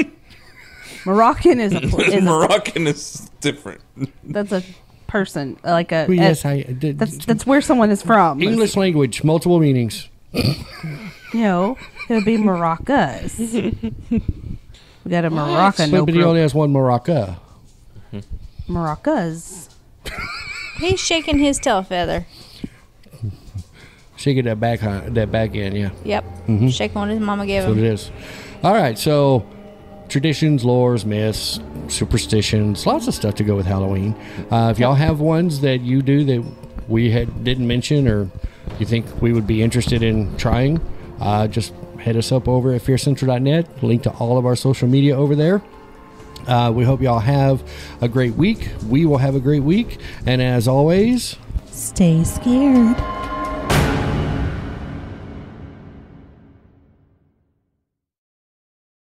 Moroccan is a, pl- is a Moroccan is different. that's a person like a. Well, yes, a- I did. that's that's where someone is from. English language, multiple meanings. You know, it would be maracas. we got a Moroccan But, nope but he only has one maraca. Maracas. He's shaking his tail feather. Shaking that back, that back end, yeah. Yep. Shaking what his mama gave That's What it is. All right, so traditions, lores, myths, superstitions, lots of stuff to go with Halloween. Uh, if y'all have ones that you do that we had didn't mention or you think we would be interested in trying, uh, just head us up over at fearcentral.net. Link to all of our social media over there. Uh, we hope y'all have a great week. We will have a great week. And as always, Stay scared.